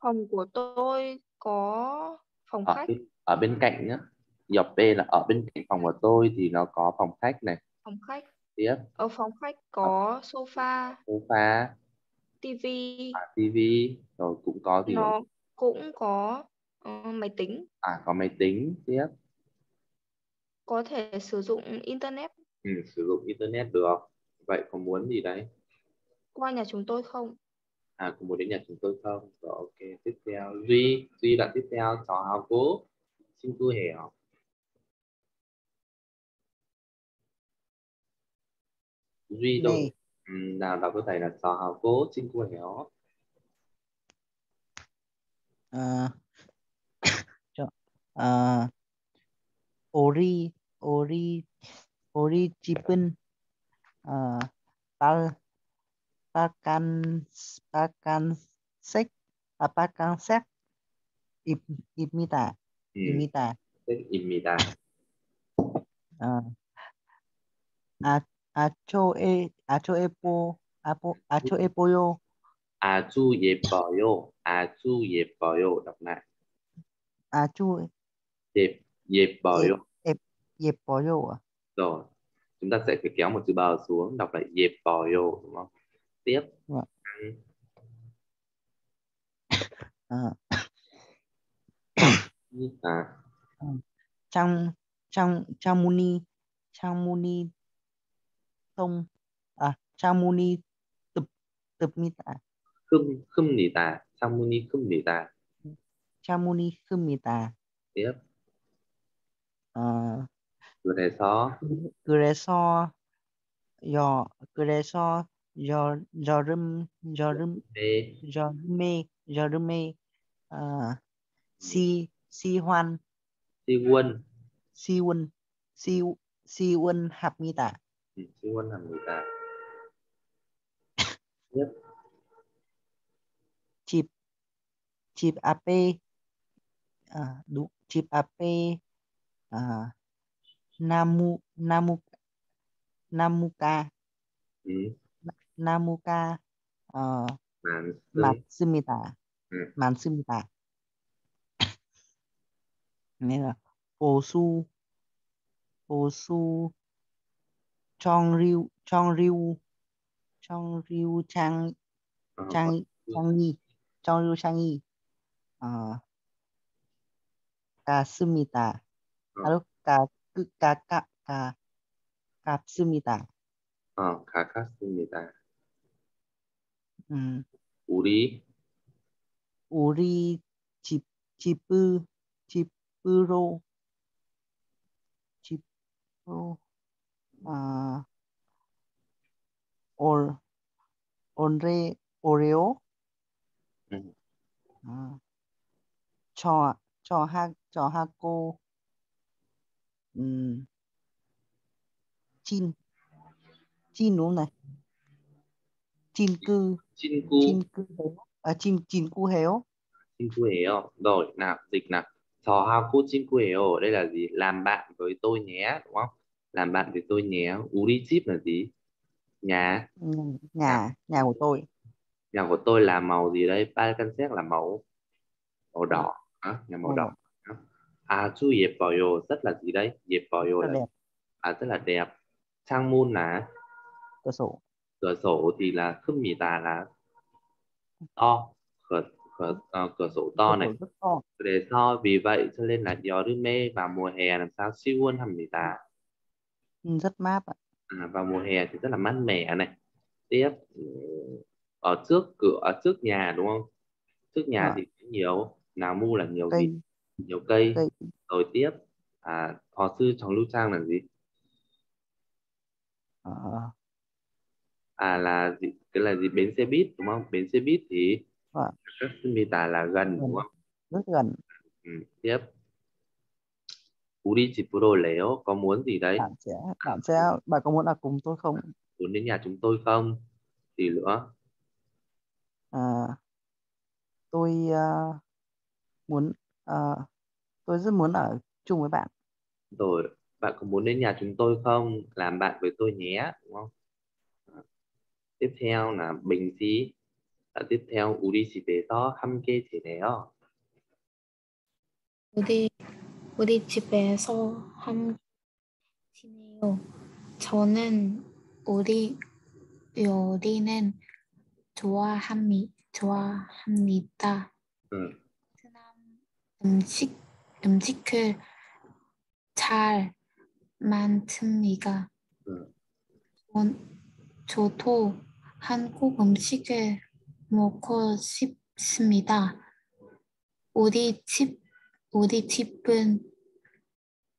Phòng của tôi có phòng ở khách. ở bên cạnh nhá. Dọc B là ở bên cạnh phòng của tôi thì nó có phòng khách này. Phòng khách. tiếp Ở phòng khách có sofa, sofa. Tivi. à, tivi rồi cũng có gì Nó cũng có ờ, máy tính. à có máy tính. Tiếp Có thể sử dụng internet ừ, sử dụng internet được. Vậy có muốn gì đấy? Qua nhà chúng tôi không? À có muốn đến nhà chúng tôi không? Rồi ok tiếp theo. Duy duy đoạn tiếp theo. Cháu hào cố xin vui hiểu duy đâu? Ừ, nào đọc có thể là cháu hào cố xin vui hiểu à, cho, à, ori ori 우리, 우리 집은, 아, 빨, 빨간, 빨간색, 아, 빨간색, 입, 입니다. ừ, 입니다. thích imita 아, 아, 아초에, 아초에보, 아보, 아초에보요, 아주 예뻐요 아주 예뻐요 đọc lại 아주 đẹp 예뻐요 예뻐요. rồi chúng ta sẽ phải kéo một chữ bờ xuống đọc lại dẹp bò vô đúng không? Tiếp. Vâng. Ăn. À. trong trong trong muni trong muni tông à trong muni tập tập mi ta khum khum nỉ ta trong muni khum nỉ ta trong muni khum nỉ ta tiếp. À. 그래서 그래서, 여, 그래서, 여, 여름, 여름, 네 여름에, 여름에, 어, 시, 시환, siwon 시원, 시, 시원합니다. ừ, siwon 합니다 tiếp 집, 집 앞에, 아, 누, 집 앞에, 아, 나무, 나무, 나무가, ừ, 나무가, 어, 많음 많습니다. 음. 많습니다. 내가 보수, 보수, 정류, 정류, 정류 장, Ờ, 장, 장이, 정류 장이, 어, 같습니다. 어. 바로 가, 그, 가, 가, 가, 같습니다. 어, 가깝습니다 음, 우리 우리 집, 집을, 집으로, 집으로, 아, 올, 올해, 올해요? 음. 아, 저, 저학, 저하고, um, chin. Chin đúng không này? Chin cư. Chin cu chin cư héo. À chin chin cư héo. Chin cư héo. Rồi nào dịch nào thò hao cu chin cư héo. Đây là gì? Làm bạn với tôi nhé đúng không? Làm bạn với tôi nhé. Uri chip là gì? Nhà. Nhà nhà của tôi. Nhà của tôi là màu gì đây? Ba căn xét là màu màu đỏ. À, nhà màu ừ. đỏ à chú dẹp bảo yo rất là gì đấy? Dẹp bảo yo à rất là đẹp. Trang môn là cửa sổ. Cửa sổ thì là khâm mì tà là to. Cửa cửa, uh, cửa sổ to cửa này. sổ to. để so vì vậy cho nên là gió rư mê và mùa hè làm sao siêu quân hầm mì tà. Ừ, rất mát ạ. À, vào mùa hè thì rất là mát mẻ này. Tiếp. Ở trước cửa ở trước nhà đúng không? Trước nhà à. thì nhiều. Nào mu là nhiều cây. gì nhiều cây cây, rồi tiếp à họ sư trong lưu trang là gì ờ, à là gì cái là gì bến xe buýt đúng không bến xe buýt thì Dạ. các mita là gần đúng không rất gần, ừ. tiếp 우리 집으로 올래요 có muốn gì đấy bạn sẽ, bạn sẽ, bạn có muốn ở cùng tôi không? muốn đến nhà chúng tôi không gì nữa à, tôi à, muốn à, tôi rất muốn ở chung với bạn rồi bạn có muốn đến nhà chúng tôi không làm bạn với tôi nhé đúng không tiếp theo là bình gì à, tiếp theo 우리 집에서 함께 지내요 우리 우리 집에서 함께 지내요. 저는 우리 요리는 좋아합니 좋아합니다. ừ. 음식 음식을 잘 만듭니다. 음. 전- 저도 한국 음식을 먹고 싶습니다. 우리 집 우리 집은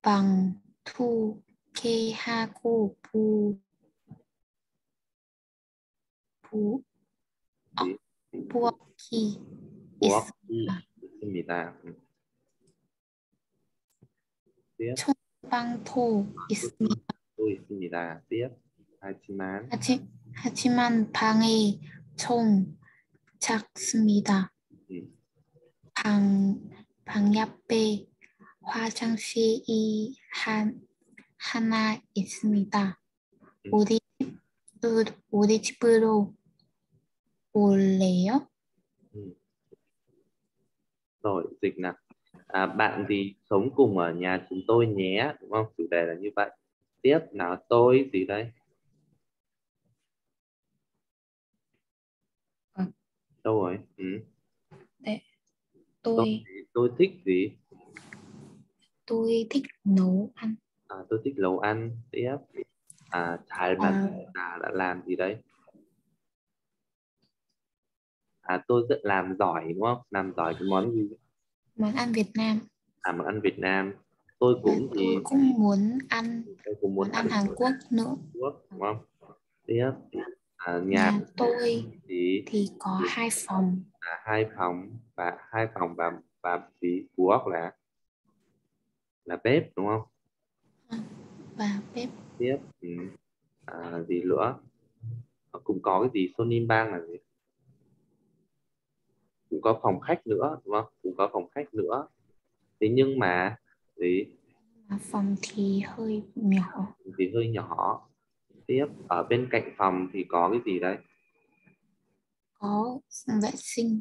방두개 하고 부부 아, gì? 부엌이 부엌이 있습니다 방도 있습니다. tôi 있습니다 하지만 하지, 하지만 방이 좀 작습니다. 음. 방, 방 옆에 화장실이 한, 하나 있습니다. 음. 우리 집, 우리- 집으로 올래요? rồi dịch nào à, bạn thì sống cùng ở nhà chúng tôi nhé đúng không? Chủ đề là như vậy. Tiếp nào tôi gì đây? À. đâu rồi? Ừ. Tôi, tôi thích gì? Tôi thích nấu ăn. à, tôi thích nấu ăn. Tiếp. À 잘 À, à, đã làm gì đấy à tôi rất làm giỏi đúng không? Làm giỏi cái món gì món ăn Việt Nam. à món ăn Việt Nam tôi cũng thì tôi cũng muốn ăn tôi cũng muốn món ăn Hàn Quốc nữa. Hàn Quốc đúng không tiếp à, nhà Nhà tôi thì thì có hai phòng. là hai phòng và hai phòng và và vì của là là bếp đúng không và bếp tiếp ừ. à, gì nữa cũng có cái gì Sonim Bang là gì cũng có phòng khách nữa đúng không? Cũng có phòng khách nữa. Thế nhưng mà mà phòng thì hơi nhỏ. Thì hơi nhỏ. Tiếp ở bên cạnh phòng thì có cái gì đấy? Có vệ sinh.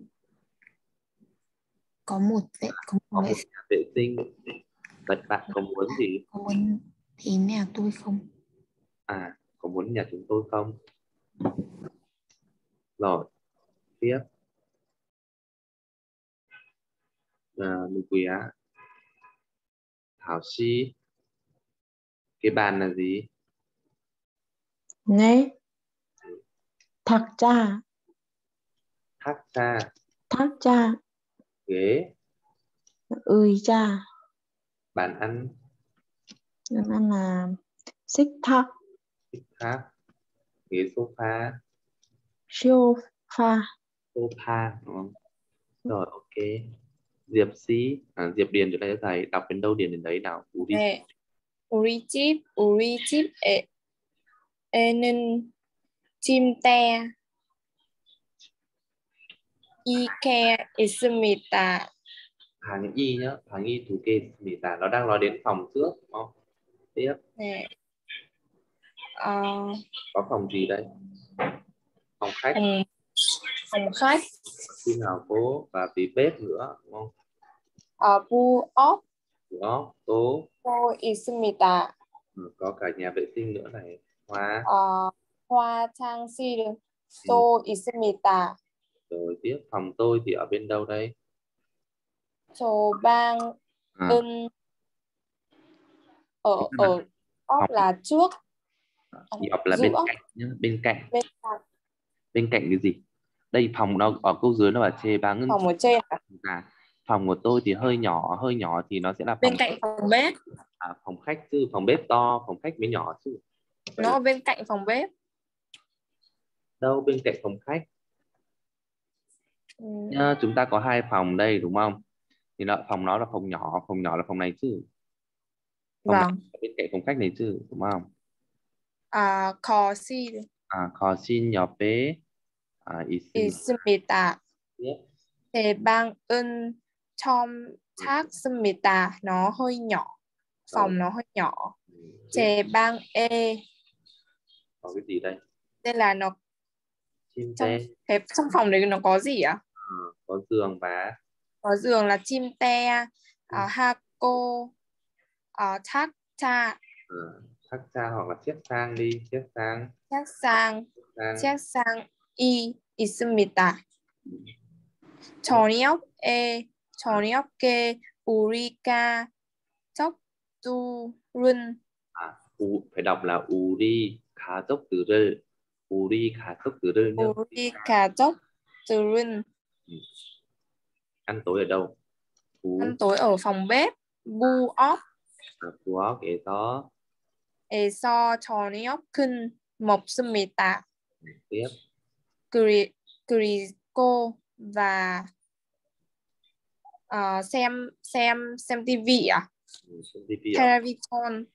Có một vệ có có một vệ một sinh. vệ sinh. Vậy bạn có muốn gì? có muốn thì nhà tôi không. À có muốn nhà chúng tôi không? Rồi tiếp Ờ, uh, mình á. Thảo si cái bàn là gì? Nè thạc cha. Thác cha. Thác cha. Ghế. Ơi cha. Bàn ăn. Bàn ăn là xích thác. Xích thác. Ghế sofa. Sofa. Sofa đúng không? Rồi ok. Diệp Si à, Diệp Điền chỗ đây thầy đọc đến đâu điền đến đấy nào Ú đi 네. 우리 집, 우리 집에 에는 침대 이케 있습니다. hàng y nhá hàng y thủ kê mỉ tả nó đang nói đến phòng trước đúng không tiếp 네. 어, có phòng gì đây phòng khách phòng, phòng khách, khi nào cố và bị bếp nữa đúng không? À, bu óc đó tố. Cô isumita ừ, có cả nhà vệ sinh nữa này. Hoa. À, hoa trang si ừ. tô isumita rồi tiếp phòng tôi thì ở bên đâu đây? Chỗ bang à. ưng ở ở óc là trước. Dọc là bên cạnh nhá bên cạnh. Bên cạnh. Bên cạnh cái gì? đây phòng nó ở câu dưới nó là chê ba ngân phòng của trên à, phòng của tôi thì hơi nhỏ hơi nhỏ thì nó sẽ là phòng bên cạnh phòng bếp. À, phòng khách chứ phòng bếp to phòng khách mới nhỏ chứ. Nó ở bên cạnh phòng bếp. Đâu bên cạnh phòng khách. Ừ. à, chúng ta có hai phòng đây đúng không? Thì là phòng nó là phòng nhỏ phòng nhỏ là phòng này chứ. Phòng vâng. bên cạnh phòng khách này chứ đúng không? À, có xin. À, có xin nhỏ bé 아, 있습니다. 있습니다. Tiếp. 제 방은 좀 작습니다. Nó hơi nhỏ. Phòng nó hơi nhỏ. Ừ, tiếp. 제 방에 Có cái gì đây? đây là nó Chim trong tê, cái trong phòng đấy nó có gì ạ? Ờ, có giường và Có giường là chim te, à, hako, à, thác cha, ờ, thắt cha hoặc là chiếc sang đi, chiếc sang, 책상, sang. 책상 이 있습니다. 저녁에 저녁에 우리가 적두른 À, u, phải đọc là uri khá dốc từ rư uri khá dốc từ rư nhá. 우리가 적두른 ăn tối ở đâu ú ăn tối ở phòng bếp bu업에서 à, 부엌에서 저녁은 먹습니다. tiếp 그리, 그리고 và ờ, xem xem xem tivi à ừ, xem TV ở, television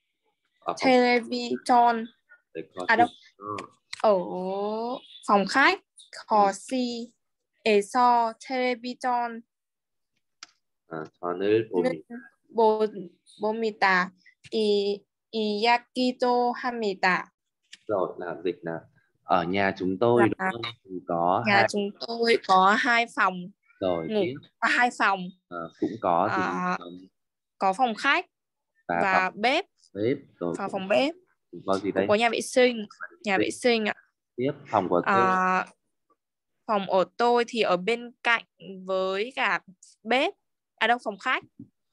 ở phòng television để có à đâu Ờ, ở phòng khách 거실에서 television à, 전을 봅니다. 보, 봅니다. 이 이야기도 합니다. rồi là dịch là Ở nhà chúng tôi đúng Là- không? Thì có Nhà hai chúng tôi có hai phòng, rồi ngủ. tiếp có hai phòng, Ờ, cũng có À, không? có phòng khách và, và phòng bếp bếp rồi và phòng bếp, có gì đây có nhà vệ sinh, nhà vệ sinh ạ. tiếp phòng của tôi À, phòng ở tôi thì ở bên cạnh với cả bếp. À đâu phòng khách,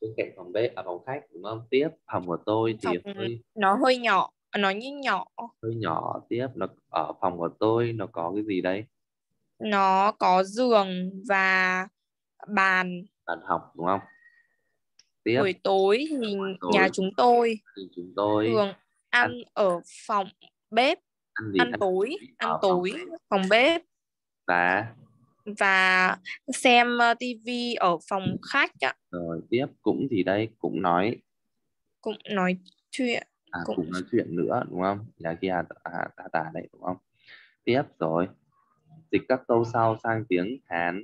bên cạnh phòng bếp à phòng khách đúng không tiếp phòng của tôi thì Phòng- hơi nó hơi nhỏ, nó như nhỏ, hơi nhỏ tiếp nó ở phòng của tôi nó có cái gì đây? Nó có giường và bàn. bàn học đúng không? Tiếp. Buổi tối thì tối. nhà chúng tôi. Thì chúng tôi thường ăn ở phòng bếp, ăn gì? Ăn ăn tối, ăn ở phòng tối phòng bếp. Và? Và xem uh, tivi ở phòng khách ạ, rồi tiếp cũng gì đây? Cũng nói. Cũng nói chuyện à, cũng, nói chuyện nữa đúng không? Là kia hạ tà tà đấy đúng không? Tiếp rồi. Dịch các câu sau sang tiếng hán.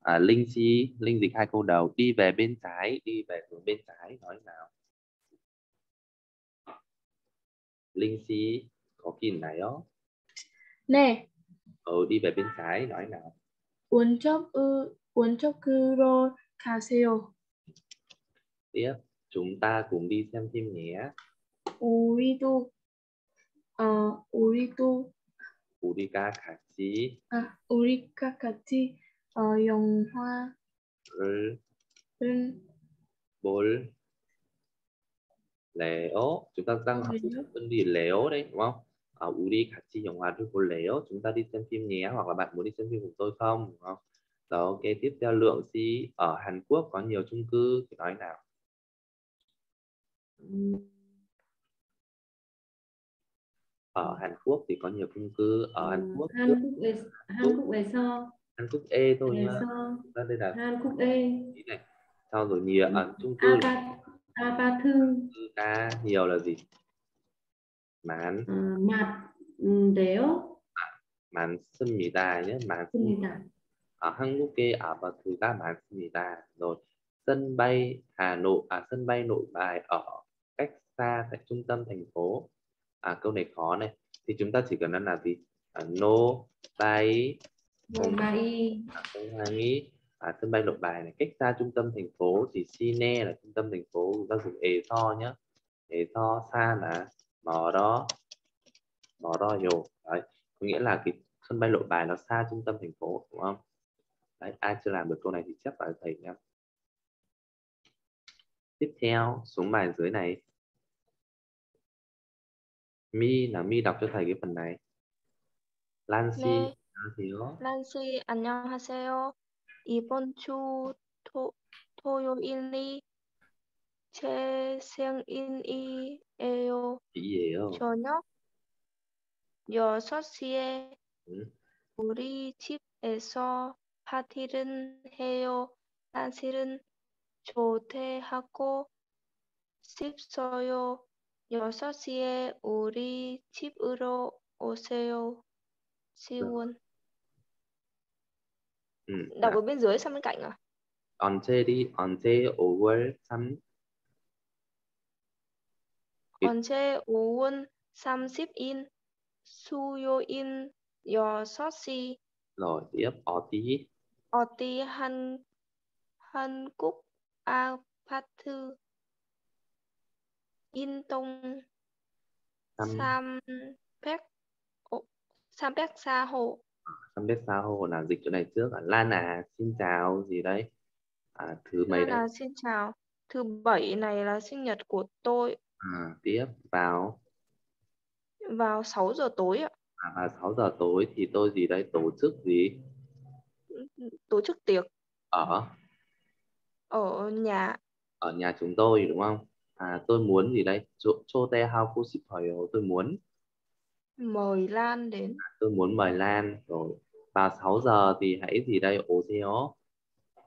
À, linh chi linh dịch hai câu đầu. Đi về bên trái đi về hướng bên trái nói nào? Linh chi có kỳ này đó. Nè. Ừ đi về bên trái nói nào? Uốn chốc ư uốn chốc cư rô cà siêu tiếp. Chúng ta cùng đi xem phim nhé. 우리도, 어, 우리도, 우리가 같이 아, 우리가 같이 어, 영화를 를 볼 레오 chúng ta đang học 볼래요? phân biệt léo đấy đúng không à, 우리 같이 영화를 볼래요 chúng ta đi xem phim nhé hoặc là bạn muốn đi xem phim cùng tôi không đúng không rồi ok tiếp theo lượng si ở Hàn Quốc có nhiều chung cư thì nói nào ở Hàn Quốc thì có nhiều chung cư ở Hàn Quốc trước 한국에 한국에서 Hàn Quốc E thôi nhá 에서 Chúng ta đây là 한국에 ý này sau rồi nhiều ở chung cư là 아바 아파트 chung cư ca nhiều là gì mán 어, 맞대요. 많습니다 nhé 많습니다 습니다. ở 한국에 아파트가 많습니다. Rồi sân bay Hà Nội à sân bay Nội Bài ở cách xa tại trung tâm thành phố. à, câu này khó này. Thì chúng ta chỉ cần ăn là gì? À, no bay không bay không hay à, sân bay nội bài này. Cách xa trung tâm thành phố thì Sine là trung tâm thành phố chúng ta dùng ế tho nhá. Ế to xa là mò đó mò đó nhiều đấy có nghĩa là cái sân bay nội bài nó xa trung tâm thành phố đúng không? Đấy ai chưa làm được câu này thì chắc vào thầy nhá. Tiếp theo xuống bài dưới này. Thầy cái phần này. Lan Si, 네. 안녕하세요. 란씨 안녕하세요. 이번 주 토, 토요일이 제 생일이에요. Chị 저녁 6시에 응? 우리 집에서 파티를 해요. 사실은 초대하고 싶어요. 여섯 시에 우리 집으로 오세요. 시원. ừ. Đọc ở bên dưới sang bên cạnh à? 언제 đi 언제 5월 3 이- 언제 오은 30인 수요일 6시 rồi tiếp 어디 어디 한 한국 아파트 in tung sam pek sam pek sa hồ. À, sam pek sa hồ là dịch chỗ này trước. À, lan à xin chào gì đấy. À, thứ mấy à, đấy? xin chào. Thứ bảy này là sinh nhật của tôi. À, tiếp vào. Vào 6 giờ tối ạ. À, vào 6 giờ tối thì tôi gì đây tổ chức gì? Tổ chức tiệc. Ở. Ở nhà. Ở nhà chúng tôi đúng không? à tôi muốn gì đây? Cho te hao cô xịp hỏi tôi muốn. Mời Lan đến. À, tôi muốn mời Lan. Rồi vào 6 giờ thì hãy gì đây ố theo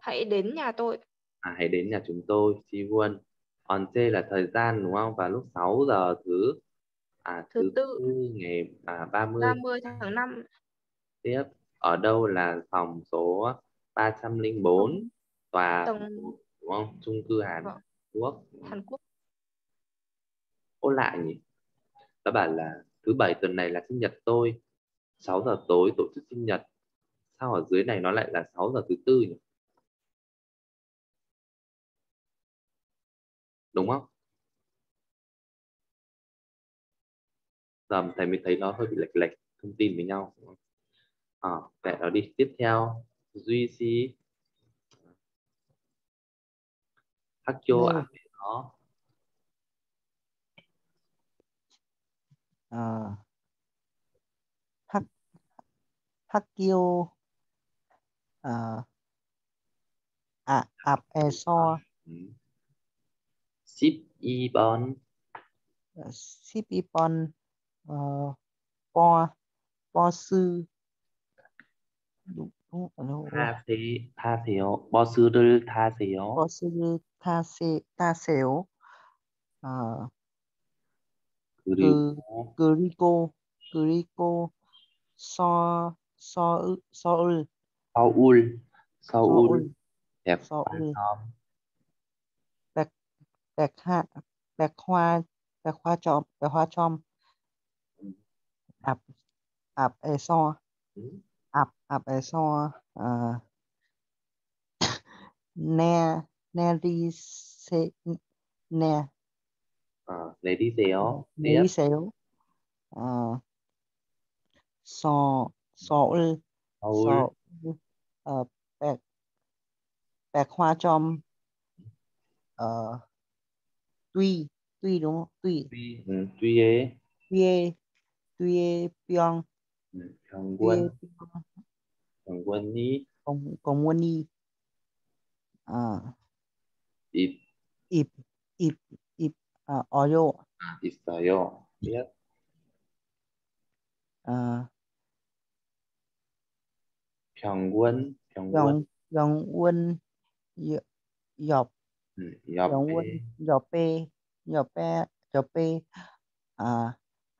hãy đến nhà tôi. À hãy đến nhà chúng tôi chi quân còn C là thời gian đúng không? Và lúc 6 giờ thứ à thứ, thứ tư. ngày à, 30 30 tháng 5 tiếp. Ở đâu là phòng số 304 tòa Tổng... đúng không? Chung cư Hàn vâng. Quốc. Hàn Quốc ô lại nhỉ? Nó bảo là thứ bảy tuần này là sinh nhật tôi 6 giờ tối tổ chức sinh nhật. Sao ở dưới này nó lại là 6 giờ thứ tư nhỉ? Đúng không? Giờ thầy mới thấy nó hơi bị lệch lệch thông tin với nhau à, kệ nó đi tiếp theo. Duy si ฮักฮักกิวอะอับแอซอซิปอีบอนซิปอีบอนปอปอซือทาเซทาเซลปอซือหรือทาเซลปอซือทาเซทาเซลอ่า 그리고 그리고 서, 서, 서울 서울, 서울, 서울 백화점, 백화 백화 백화점 백화점 앞 앞에서 음, 앞 앞에서 어, 내 내리세 내 어, 내리세요. tiếp 내리세요. 어, 서 서울 서울, 서울 어, 백 백화점 어, tuy tuy đúng không? tuy tuy, ừ, 뒤에 뒤에 뒤에 병 อ่าออโยอ่าอิสโยเนี่ยอ่าพยองวุนพยองวุนยองวุนยอบยองวุหยอบเปหยอบเปหยอบเปอ่า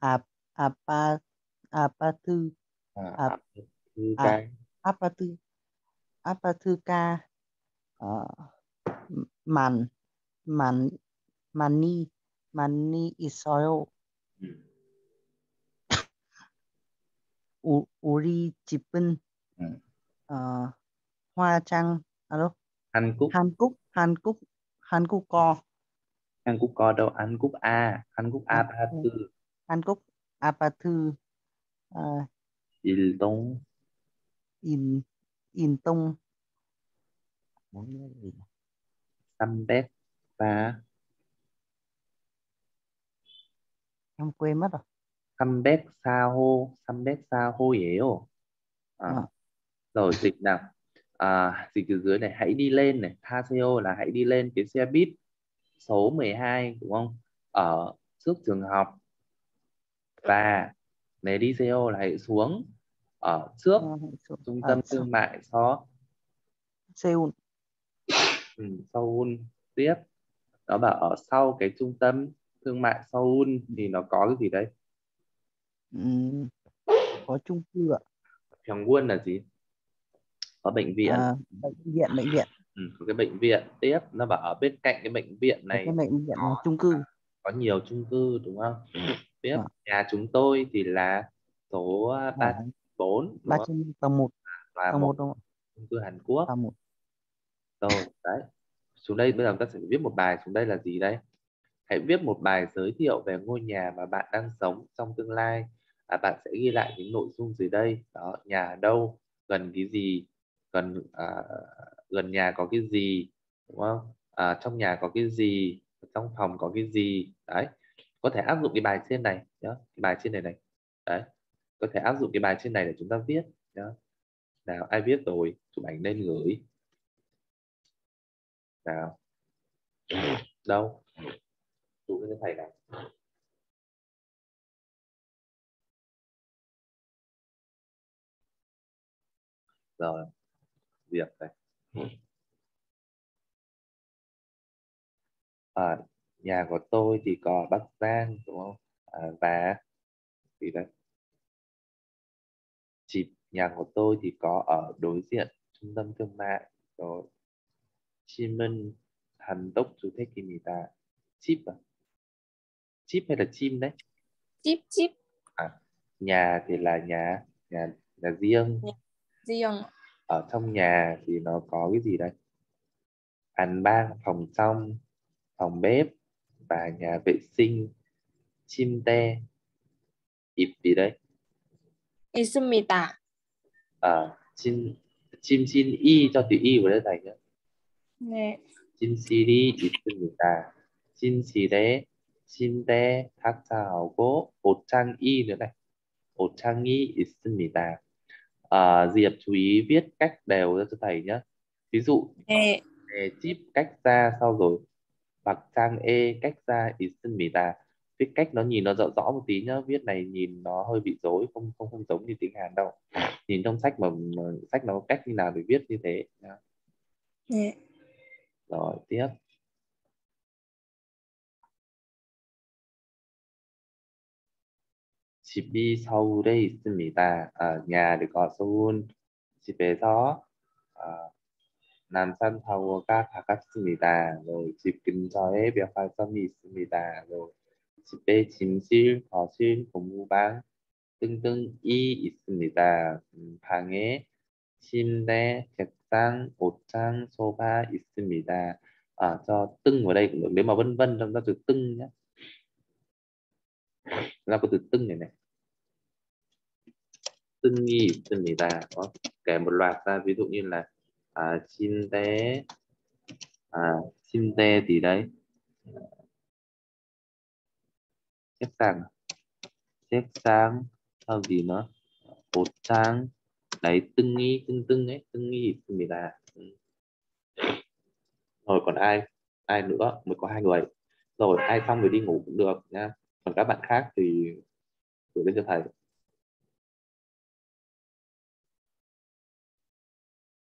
อาอาปาอาปาทืออาปาอาปาทืออาปาตือกาอ่ามันมันมันนี่ 많이 있어요. ừ, 우, 우리 집은 음. 어, 화장, alo, 한국, 한국, 한국, 한국어, 한국 có đâu? 한국 A, 한국 아, 아파트, 한국 아파트, 어, 일동, 인, 인동, muốn nói em quên mất rồi. 304호, 304호예요. À, À. rồi dịch nào. À, dịch từ dưới này hãy đi lên này, 타세요 là hãy đi lên cái xe buýt số 12 đúng không? Ở trước trường học. Và 내리세요 là hãy xuống ở trước Ờ, trung ờ, tâm Seoul. thương mại so Seoul, ừ, Seoul tiếp. Nó bảo ở sau cái trung tâm thương mại Seoul thì nó có cái gì đấy? Ừm, có chung cư ạ. Pyongwon là gì? Có bệnh viện. À, bệnh viện bệnh viện. Ừ, có cái bệnh viện. Tiếp nó bảo ở bên cạnh cái bệnh viện Có này cái bệnh viện là chung cư. có nhiều chung cư đúng không? Tiếp Vâng. nhà chúng tôi thì là số ở 34 ba trên tầng một. Và tầng một. đúng không chung cư Hàn Quốc. Tầng một. Rồi đấy. Xuống đây bây giờ chúng ta sẽ viết một bài xuống đây là gì đây hãy viết một bài giới thiệu về ngôi nhà mà bạn đang sống trong tương lai à, bạn sẽ ghi lại những nội dung dưới đây. Đó nhà ở đâu gần cái gì gần à, gần nhà có cái gì đúng không? À, trong nhà có cái gì trong phòng có cái gì. Đấy có thể áp dụng cái bài trên này nhá cái bài trên này này. Đấy có thể áp dụng cái bài trên này để chúng ta viết nhá. Nào ai viết rồi? Chụp ảnh lên gửi. Nào. Đâu? xuống cho thầy này rồi việc này. Ừ. À, nhà của tôi thì có Bắc Giang đúng không? À, và gì đấy. Chị nhà của tôi thì có ở đối diện trung tâm thương mại rồi Chi Minh thành Đốc Chủ Thích Kim Mì Chip à? chip hay là chim đấy chip chip nhà thì là nhà nhà nhà riêng riêng ở trong nhà thì nó có cái gì đây hành bang phòng trong phòng bếp và nhà vệ sinh chim te ịp gì đấy 있습니다. à, chim chim xin y cho từ y vào đây thầy nhé 네. 침실이 있습니다. 침실에 침대 탁자하고 옷장이 nữa này 옷장이 있습니다. À, Diệp chú ý viết cách đều ra cho thầy nhé. Ví dụ 네. đề chip cách ra sau rồi hoặc trang e cách ra 있습니다. Viết cách nó nhìn nó rõ rõ một tí nhá. Viết này nhìn nó hơi bị rối không không không giống như tiếng Hàn đâu. Nhìn trong sách mà, mà sách nó có cách như nào để viết như thế. nhá. 네. Rồi tiếp. 집이 서울에 있습니다. 아, thì có Seoul. 집에서 아, 남산 타워가 가깝습니다. 집 근처에 벽화점이 있습니다. 집에 침실, 거실, 공부방 등등이 있습니다. 음, 방에 침대, 책상, 옷장, sofa 있습니다. Vân trong ra từ tưng nhé ra có từ tưng này này sinh nghi sinh gì ta có kể một loạt ra ví dụ như là à, xin té à, xin té thì đấy. Xếp sang xếp sang sao gì nữa? Một sang đấy tưng nghi tưng tưng ấy tưng nghi sinh gì ta rồi còn ai ai nữa? Mới có hai người. Rồi ai xong rồi đi ngủ cũng được nha. Còn các bạn khác thì gửi lên cho thầy